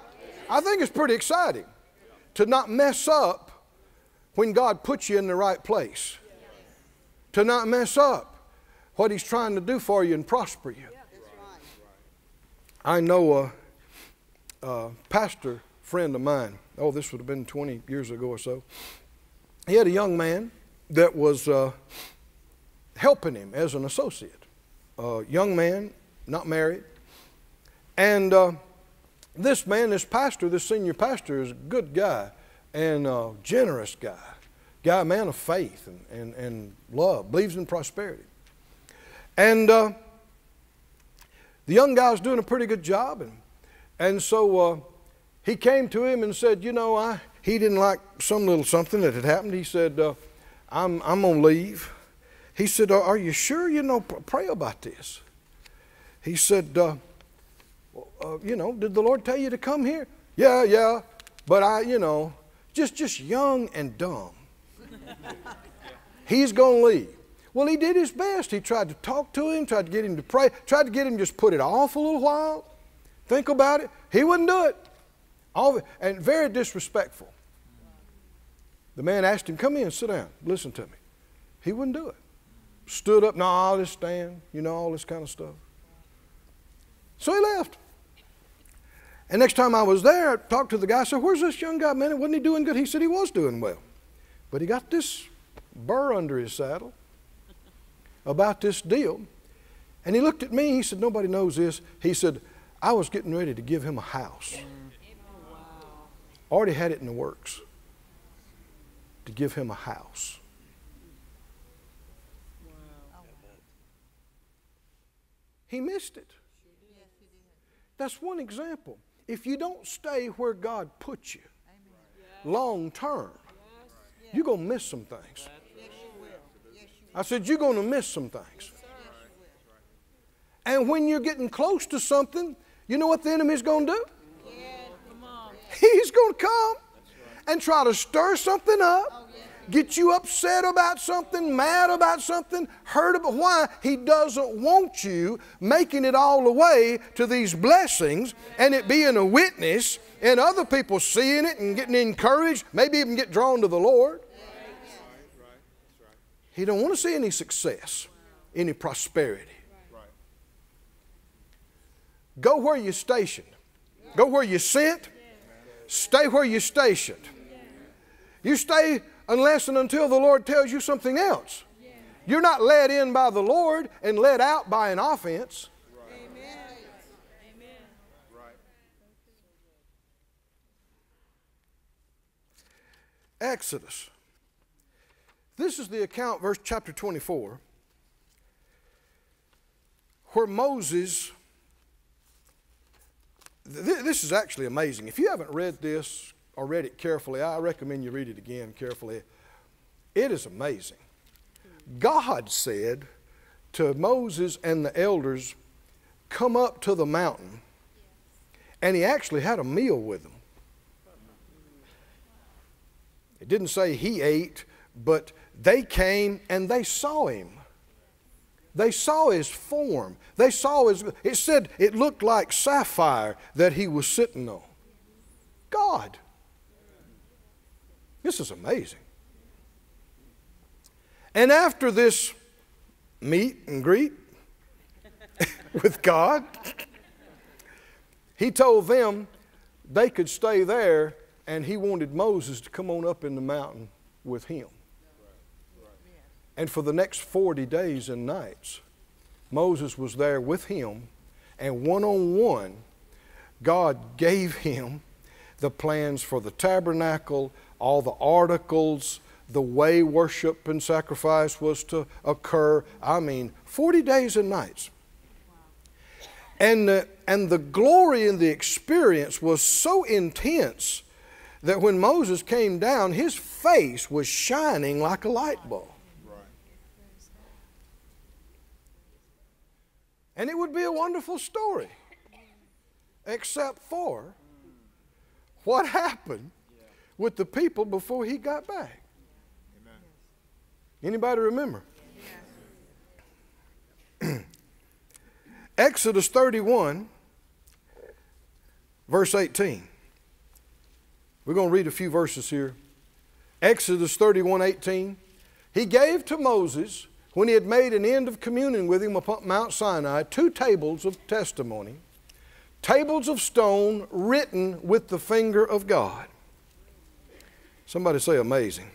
Speaker 1: I think it's pretty exciting to not mess up when God puts you in the right place. To not mess up what He's trying to do for you and prosper you. I know a, a pastor friend of mine, oh, this would have been 20 years ago or so. He had a young man that was uh, helping him as an associate. A young man, not married. And uh, this man, this pastor, this senior pastor, is a good guy and a generous guy. Guy, man of faith and, and, and love, believes in prosperity. And uh, the young guy was doing a pretty good job. And, and so uh, he came to him and said, You know, I, he didn't like some little something that had happened. He said, uh, I'm, I'm going to leave. He said, Are you sure? You know, pray about this. He said, uh, uh, you know, did the Lord tell you to come here? Yeah, yeah, but I, you know, just just young and dumb. He's going to leave. Well, he did his best. He tried to talk to him, tried to get him to pray, tried to get him just put it off a little while. Think about it. He wouldn't do it. All and very disrespectful. The man asked him, Come in, sit down, listen to me. He wouldn't do it. Stood up, no, I'll just stand, you know, all this kind of stuff. So he left. And next time I was there, I talked to the guy. I said, Where's this young guy, man? Wasn't he doing good? He said he was doing well. But he got this burr under his saddle about this deal. And he looked at me, he said, Nobody knows this. He said, I was getting ready to give him a house. Already had it in the works to give him a house. He missed it. That's one example. If you don't stay where God put you long term, you're going to miss some things. I said, You're going to miss some things. And when you're getting close to something, you know what the enemy's going to do? He's going to come and try to stir something up, oh, get you upset about something, mad about something, hurt about why he doesn't want you making it all the way to these blessings and it being a witness and other people seeing it and getting encouraged, maybe even get drawn to the Lord. He don't want to see any success, any prosperity. Go where you're stationed. Go where you're sent. Stay where you're stationed. You stay unless and until the Lord tells you something else. You're not led in by the Lord and led out by an offense. Exodus. This is the account, verse chapter 24, where Moses this is actually amazing. If you haven't read this or read it carefully, I recommend you read it again carefully. It is amazing. God said to Moses and the elders, Come up to the mountain. And he actually had a meal with them. It didn't say he ate, but they came and they saw him. They saw his form. They saw his, it said it looked like sapphire that he was sitting on. God. This is amazing. And after this meet and greet with God, he told them they could stay there and he wanted Moses to come on up in the mountain with him. And for the next 40 days and nights, Moses was there with him, and one on one, God gave him the plans for the tabernacle, all the articles, the way worship and sacrifice was to occur. I mean, 40 days and nights. And the, and the glory and the experience was so intense that when Moses came down, his face was shining like a light bulb. And it would be a wonderful story, except for what happened with the people before he got back. Anybody remember? Exodus 31, verse 18. We're going to read a few verses here. Exodus 31, 18. He gave to Moses when he had made an end of communing with him upon Mount Sinai, two tables of testimony, tables of stone written with the finger of God. Somebody say amazing.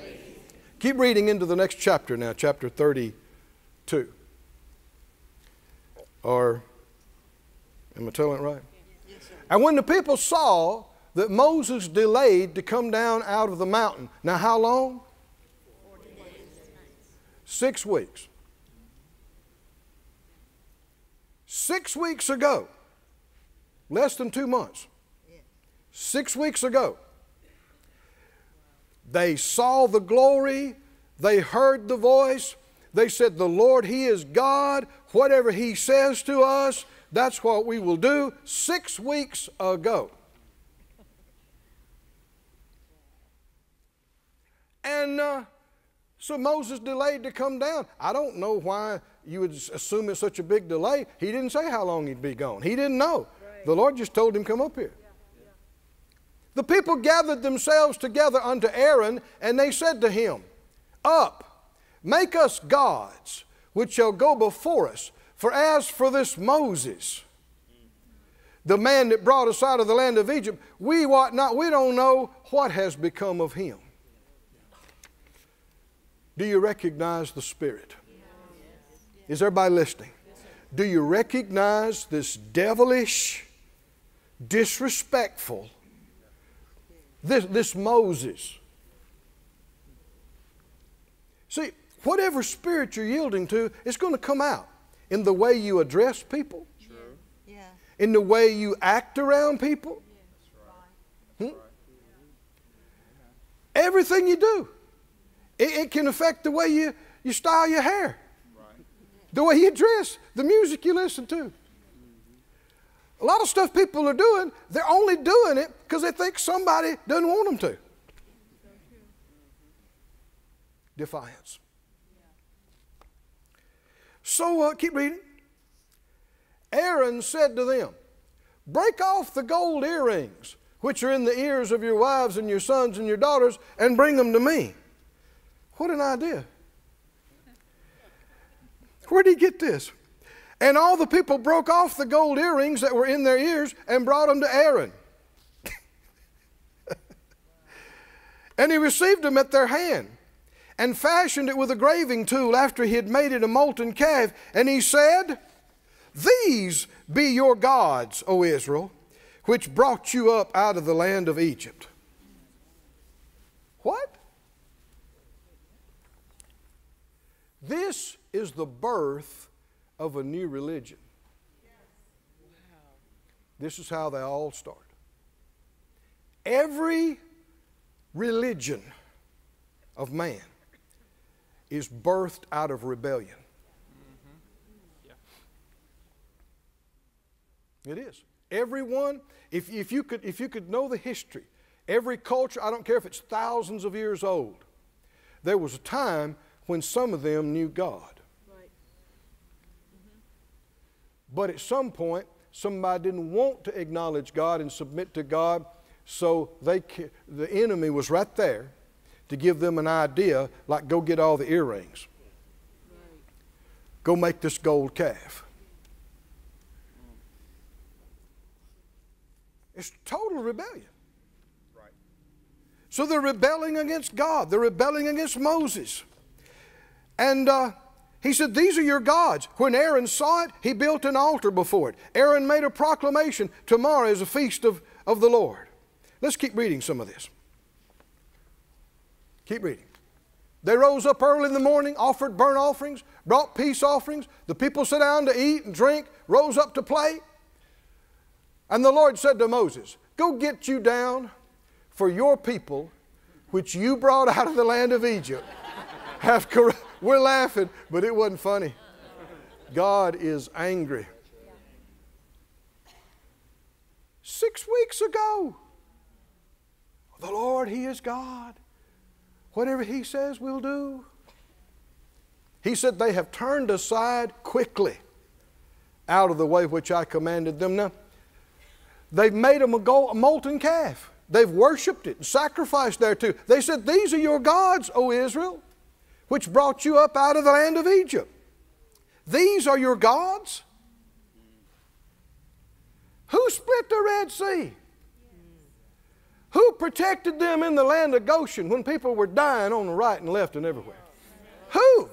Speaker 1: amazing. Keep reading into the next chapter now, chapter 32. Or, am I telling it right? Yes, sir. and when the people saw that Moses delayed to come down out of the mountain, now how long? Six weeks. Six weeks ago, less than two months, six weeks ago, they saw the glory, they heard the voice, they said, The Lord, He is God. Whatever He says to us, that's what we will do. Six weeks ago. And uh, so Moses delayed to come down. I don't know why you would assume it's such a big delay. He didn't say how long he'd be gone. He didn't know. Right. The Lord just told him, Come up here. Yeah, yeah. The people gathered themselves together unto Aaron, and they said to him, Up, make us gods, which shall go before us. For as for this Moses, the man that brought us out of the land of Egypt, we what not, we don't know what has become of him. Do you recognize the Spirit? Is everybody listening? Do you recognize this devilish, disrespectful, this, this Moses? See, whatever spirit you're yielding to, it's going to come out in the way you address people,
Speaker 3: Yeah.
Speaker 1: in the way you act around people. Hmm? Everything you do. It, it can affect the way you, you style your hair, the way you dress, the music you listen to. A lot of stuff people are doing, they're only doing it because they think somebody doesn't want them to. Defiance. So uh, keep reading. Aaron said to them, Break off the gold earrings which are in the ears of your wives and your sons and your daughters and bring them to me. What an idea. Where did he get this? And all the people broke off the gold earrings that were in their ears and brought them to Aaron. and he received them at their hand and fashioned it with a graving tool after he had made it a molten calf. And he said, These be your gods, O Israel, which brought you up out of the land of Egypt. What? This is the birth of a new religion. This is how they all start. Every religion of man is birthed out of rebellion. It is. Everyone, if, if, you could, if you could know the history, every culture, I don't care if it's thousands of years old, there was a time when some of them knew God.
Speaker 2: Right. Mm-hmm.
Speaker 1: But at some point, somebody didn't want to acknowledge God and submit to God, so they, the enemy was right there to give them an idea like, go get all the earrings, go make this gold calf. It's total rebellion. So they're rebelling against God. They're rebelling against Moses. And uh, he said, These are your gods. When Aaron saw it, he built an altar before it. Aaron made a proclamation tomorrow is a feast of, of the Lord. Let's keep reading some of this. Keep reading. They rose up early in the morning, offered burnt offerings, brought peace offerings. The people sat down to eat and drink, rose up to play. And the Lord said to Moses, Go get you down, for your people, which you brought out of the land of Egypt, have cor- We're laughing, but it wasn't funny. God is angry. Six weeks ago, the Lord, He is God. Whatever He says, we'll do. He said, They have turned aside quickly out of the way which I commanded them. Now, they've made a molten calf. They've worshiped it and sacrificed thereto. They said, These are your gods, O Israel, which brought you up out of the land of Egypt. These are your gods? Who split the Red Sea? Who protected them in the land of Goshen when people were dying on the right and left and everywhere? Who?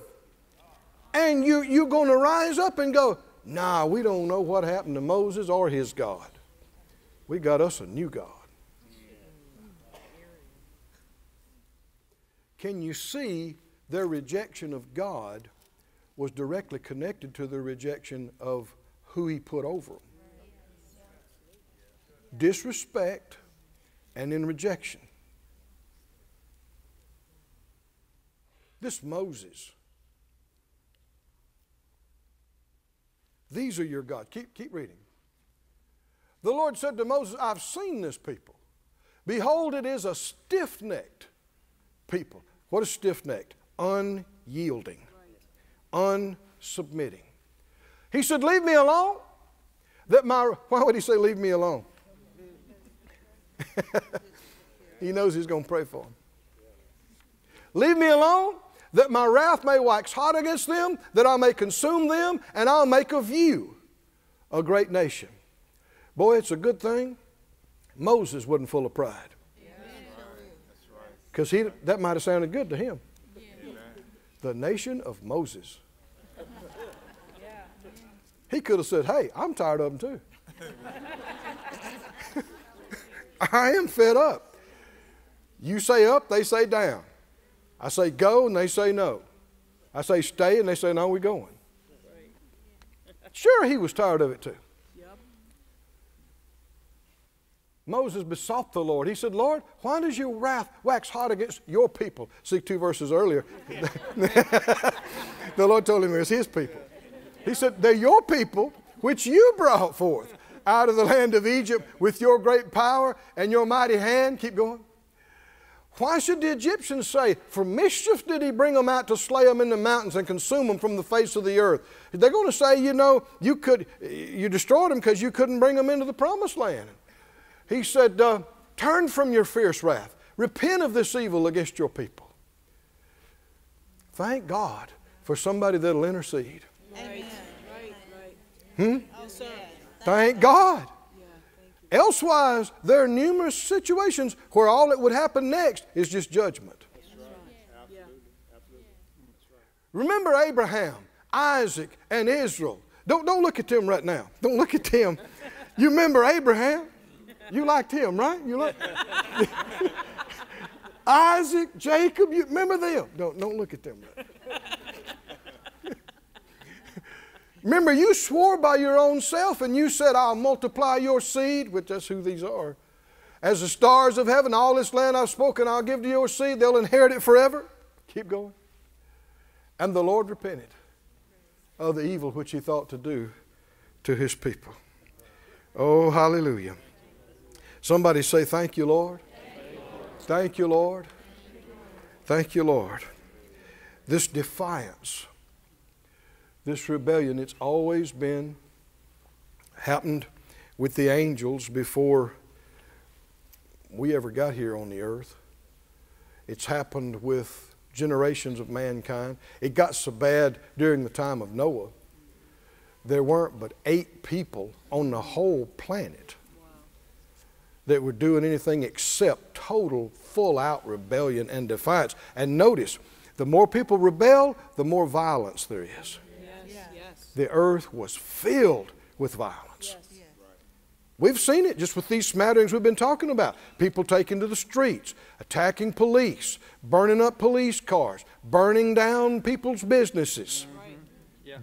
Speaker 1: And you, you're going to rise up and go, nah, we don't know what happened to Moses or his God. We got us a new God. Can you see their rejection of God was directly connected to their rejection of who He put over them? Disrespect and in rejection. This Moses. These are your gods. Keep, keep reading. The Lord said to Moses, I've seen this people. Behold, it is a stiff necked people. What is stiff necked? Unyielding, unsubmitting. He said, Leave me alone. That my, why would he say, Leave me alone? he knows he's going to pray for him. Leave me alone, that my wrath may wax hot against them, that I may consume them, and I'll make of you a great nation. Boy, it's a good thing Moses wasn't full of pride. Because he that might have sounded good to him. The nation of Moses. He could have said, Hey, I'm tired of them too. I am fed up. You say up, they say down. I say go, and they say no. I say stay, and they say no, we're going. Sure, he was tired of it too. Moses besought the Lord. He said, Lord, why does your wrath wax hot against your people? See, two verses earlier, the Lord told him it was his people. He said, They're your people, which you brought forth out of the land of Egypt with your great power and your mighty hand. Keep going. Why should the Egyptians say, For mischief did he bring them out to slay them in the mountains and consume them from the face of the earth? They're going to say, You know, you, could, you destroyed them because you couldn't bring them into the promised land. He said, uh, Turn from your fierce wrath, repent of this evil against your people. Thank God for somebody that'll intercede.
Speaker 2: Right.
Speaker 1: Hmm?
Speaker 2: Yes, sir.
Speaker 1: Thank God.
Speaker 2: Yeah, thank you.
Speaker 1: Elsewise, there are numerous situations where all that would happen next is just judgment. Remember Abraham, Isaac, and Israel. Don't, don't look at them right now. Don't look at them. You remember Abraham? You liked him, right? You like Isaac, Jacob, you remember them? Don't, don't look at them. Remember, you swore by your own self and you said, I'll multiply your seed, which that's who these are. As the stars of heaven, all this land I've spoken, I'll give to your seed. They'll inherit it forever. Keep going. And the Lord repented of the evil which he thought to do to his people. Oh, hallelujah. Somebody say, Thank you, Lord. Thank you, Lord. Thank you, Lord. This defiance, this rebellion, it's always been happened with the angels before we ever got here on the earth. It's happened with generations of mankind. It got so bad during the time of Noah. There weren't but eight people on the whole planet that were doing anything except total, full out rebellion and defiance. And notice, the more people rebel, the more violence there is.
Speaker 2: Yes, yes.
Speaker 1: The earth was filled with violence.
Speaker 2: Yes.
Speaker 1: We've seen it just with these smatterings we've been talking about. People taking to the streets, attacking police, burning up police cars, burning down people's businesses.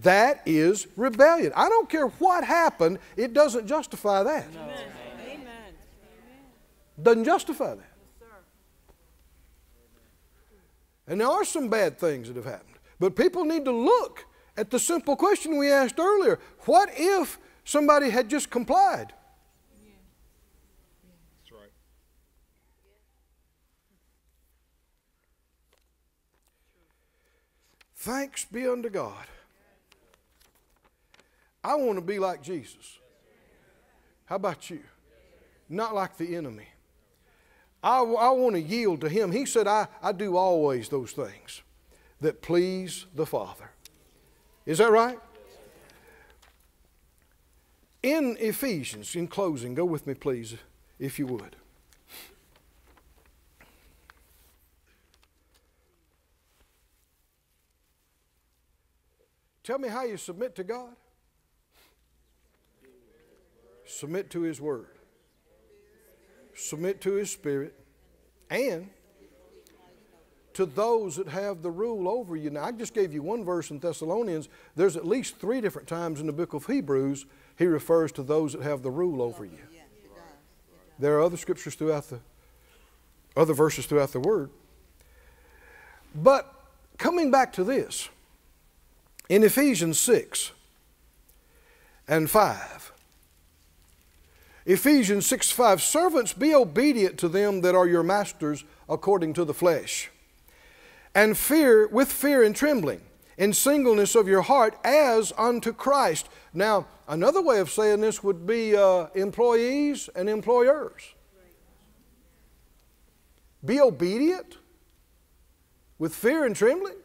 Speaker 1: That is rebellion. I don't care what happened, it doesn't justify that.
Speaker 2: Amen.
Speaker 1: Doesn't justify that. And there are some bad things that have happened. But people need to look at the simple question we asked earlier what if somebody had just complied?
Speaker 4: That's right.
Speaker 1: Thanks be unto God. I want to be like Jesus. How about you? Not like the enemy. I, I want to yield to Him. He said, I, I do always those things that please the Father. Is that right? In Ephesians, in closing, go with me, please, if you would. Tell me how you submit to God. Submit to His Word. Submit to His Spirit. And to those that have the rule over you. Now, I just gave you one verse in Thessalonians. There's at least three different times in the book of Hebrews he refers to those that have the rule over you. There are other scriptures throughout the, other verses throughout the Word. But coming back to this, in Ephesians 6 and 5, Ephesians 6 5, servants, be obedient to them that are your masters according to the flesh, and fear with fear and trembling, in singleness of your heart as unto Christ. Now, another way of saying this would be uh, employees and employers. Be obedient with fear and trembling.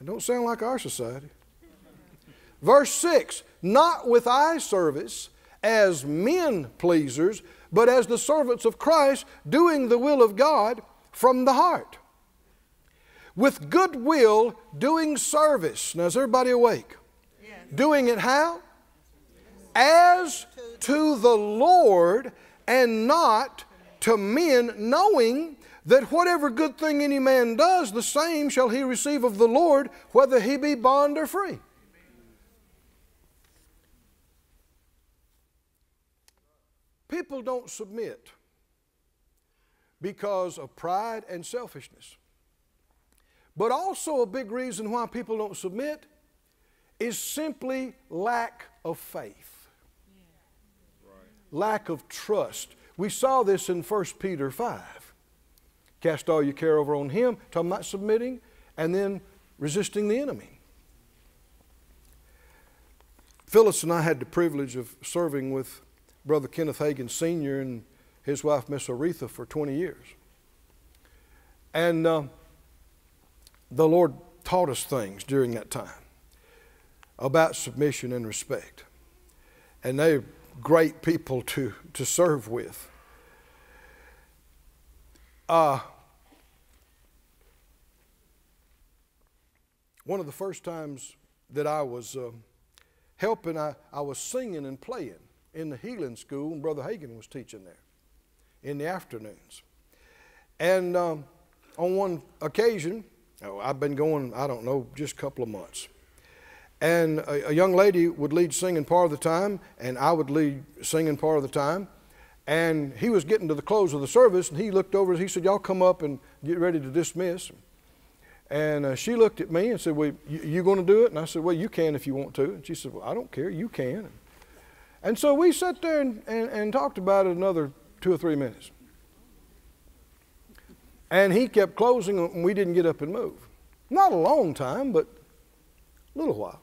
Speaker 1: It don't sound like our society. Verse 6 Not with eye service as men pleasers, but as the servants of Christ, doing the will of God from the heart. with good will, doing service. Now, is everybody awake? Doing it how? As to the Lord and not to men, knowing that whatever good thing any man does, the same shall he receive of the Lord, whether he be bond or free. People don't submit because of pride and selfishness. But also, a big reason why people don't submit is simply lack of faith, lack of trust. We saw this in 1 Peter 5. Cast all your care over on Him, talking about submitting, and then resisting the enemy. Phyllis and I had the privilege of serving with Brother Kenneth Hagin Sr. and his wife, Miss Oretha, for 20 years. And uh, the Lord taught us things during that time about submission and respect. And they're great people to, to serve with. Uh, one of the first times that I was uh, helping, I, I was singing and playing in the healing school, and Brother Hagin was teaching there in the afternoons. And um, on one occasion, oh, I've been going, I don't know, just a couple of months. And a, a, young lady would lead singing part of the time, and I would lead singing part of the time. And he was getting to the close of the service, and he looked over and he said, Y'all come up and get ready to dismiss. And uh, she looked at me and said, Well, you, you going to do it? And I said, Well, you can if you want to. And she said, Well, I don't care. You can. And so we sat there and, and, and talked about it another two or three minutes. And he kept closing, and we didn't get up and move. Not a long time, but a little while.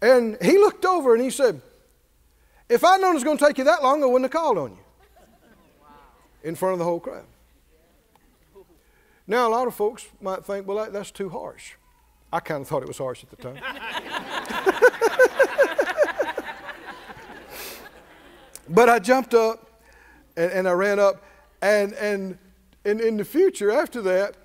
Speaker 1: And he looked over and he said, If I'd known it was going to take you that long, I wouldn't have called on you. In front of the whole crowd. Now, a lot of folks might think, well, that, that's too harsh. I kind of thought it was harsh at the time. but I jumped up and, and I ran up, and, and in, in the future, after that,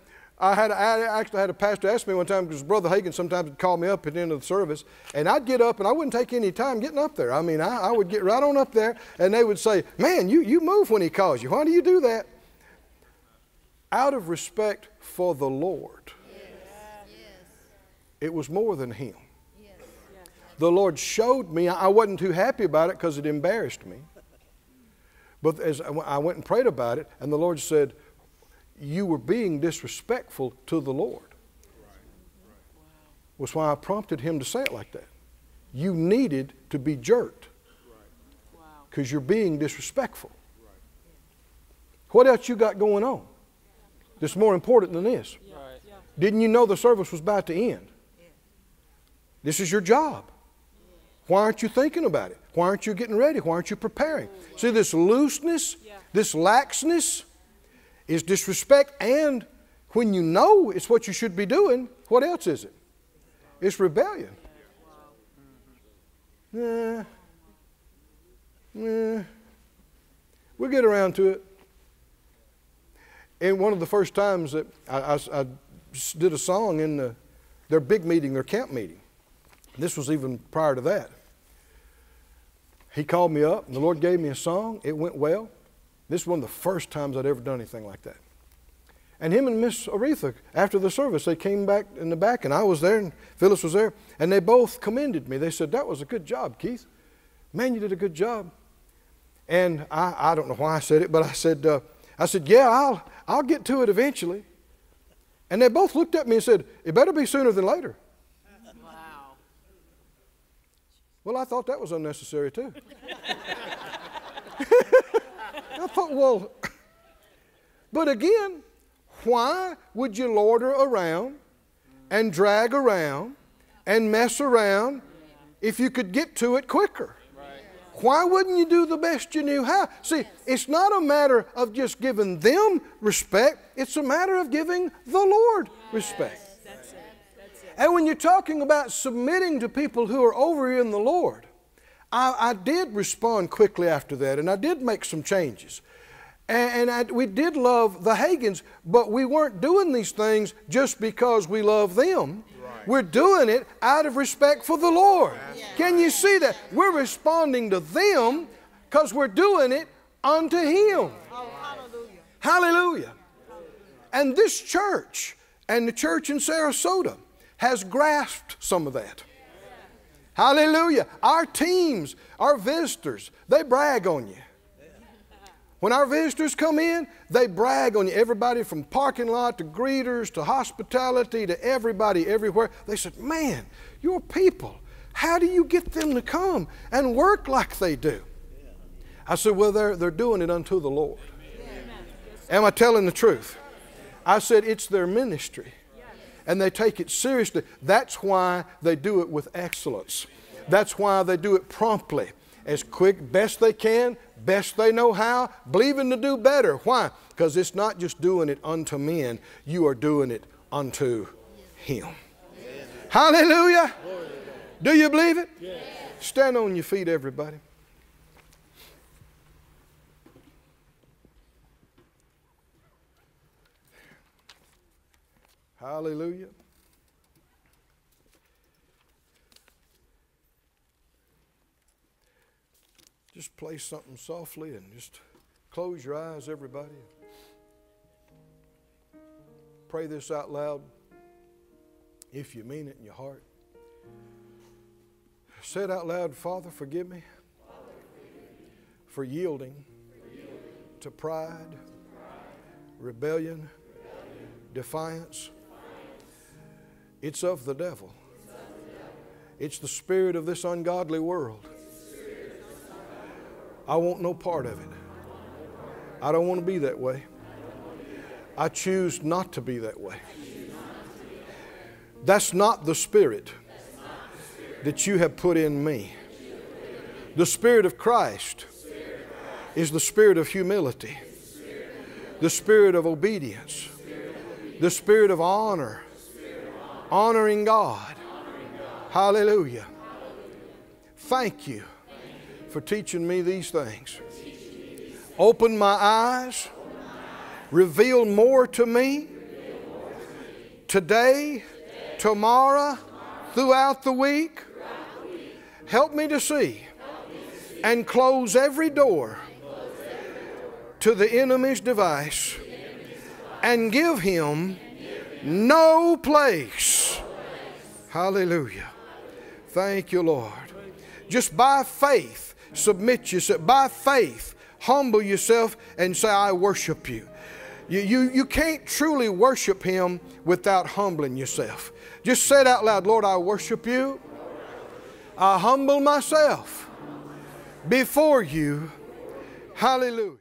Speaker 1: I had I actually had a pastor ask me one time because Brother Hagin sometimes would call me up at the end of the service, and I'd get up and I wouldn't take any time getting up there. I mean, I, I would get right on up there, and they would say, "Man, you you move when he calls you. Why do you do that?" Out of respect for the Lord. Yes. It was more than him. Yes. The Lord showed me. I wasn't too happy about it because it embarrassed me. But as I went and prayed about it, and the Lord said, You were being disrespectful to the Lord. Was why I prompted him to say it like that. You needed to be jerked because you're being disrespectful. What else you got going on that's more important than this? Didn't you know the service was about to end? This is your job. Why aren't you thinking about it? Why aren't you getting ready? Why aren't you preparing? See, this looseness, this laxness is disrespect. And when you know it's what you should be doing, what else is it? It's rebellion. Nah. Nah. We'll get around to it. And one of the first times that I, I, I did a song in the, their big meeting, their camp meeting. This was even prior to that. He called me up, and the Lord gave me a song. It went well. This is one of the first times I'd ever done anything like that. And him and Miss Oretha, after the service, they came back in the back, and I was there, and Phyllis was there, and they both commended me. They said, That was a good job, Keith. Man, you did a good job. And I, I don't know why I said it, but I said, uh, I said, Yeah, I'll, I'll get to it eventually. And they both looked at me and said, It better be sooner than later. Well, I thought that was unnecessary too. I thought, well, but again, why would you loiter around and drag around and mess around if you could get to it quicker? Why wouldn't you do the best you knew how? See, it's not a matter of just giving them respect, it's a matter of giving the Lord respect. And when you're talking about submitting to people who are over you in the Lord, I, I did respond quickly after that, and I did make some changes. And, and I, we did love the Hagins, but we weren't doing these things just because we love them. We're doing it out of respect for the Lord. Can you see that? We're responding to them because we're doing it unto Him.
Speaker 2: Oh, hallelujah.
Speaker 1: Hallelujah. And this church and the church in Sarasota has grasped some of that. Hallelujah. Our teams, our visitors, they brag on you. When our visitors come in, they brag on you. Everybody from parking lot to greeters to hospitality to everybody everywhere. They said, Man, your people, how do you get them to come and work like they do? I said, Well, they're, they're doing it unto the Lord. Am I telling the truth? I said, It's their ministry. And they take it seriously. That's why they do it with excellence. That's why they do it promptly, as quick, best they can, best they know how, believing to do better. Why? Because it's not just doing it unto men, you are doing it unto Him. Hallelujah. Do you believe it? Stand on your feet, everybody. Hallelujah. Just play something softly and just close your eyes, everybody. Pray this out loud if you mean it in your heart. Say it out loud Father, forgive me for yielding to pride, rebellion, defiance. It's of the devil. It's the spirit of this ungodly world. I want no part of it. I don't want to be that way. I choose not to be that way. That's not the spirit that you have put in me. The spirit of Christ is the spirit of humility, the spirit of obedience, the spirit of honor, honoring God. Hallelujah. Thank you for teaching me these things. Open my eyes, reveal more to me today, tomorrow, throughout the week. Help me to see and close every door to the enemy's device and give him no place. Hallelujah. Thank you, Lord. Just by faith, submit yourself. By faith, humble yourself and say, I worship you. You, you, you can't truly worship Him without humbling yourself. Just say it out loud Lord, I worship you. I humble myself before you. Hallelujah.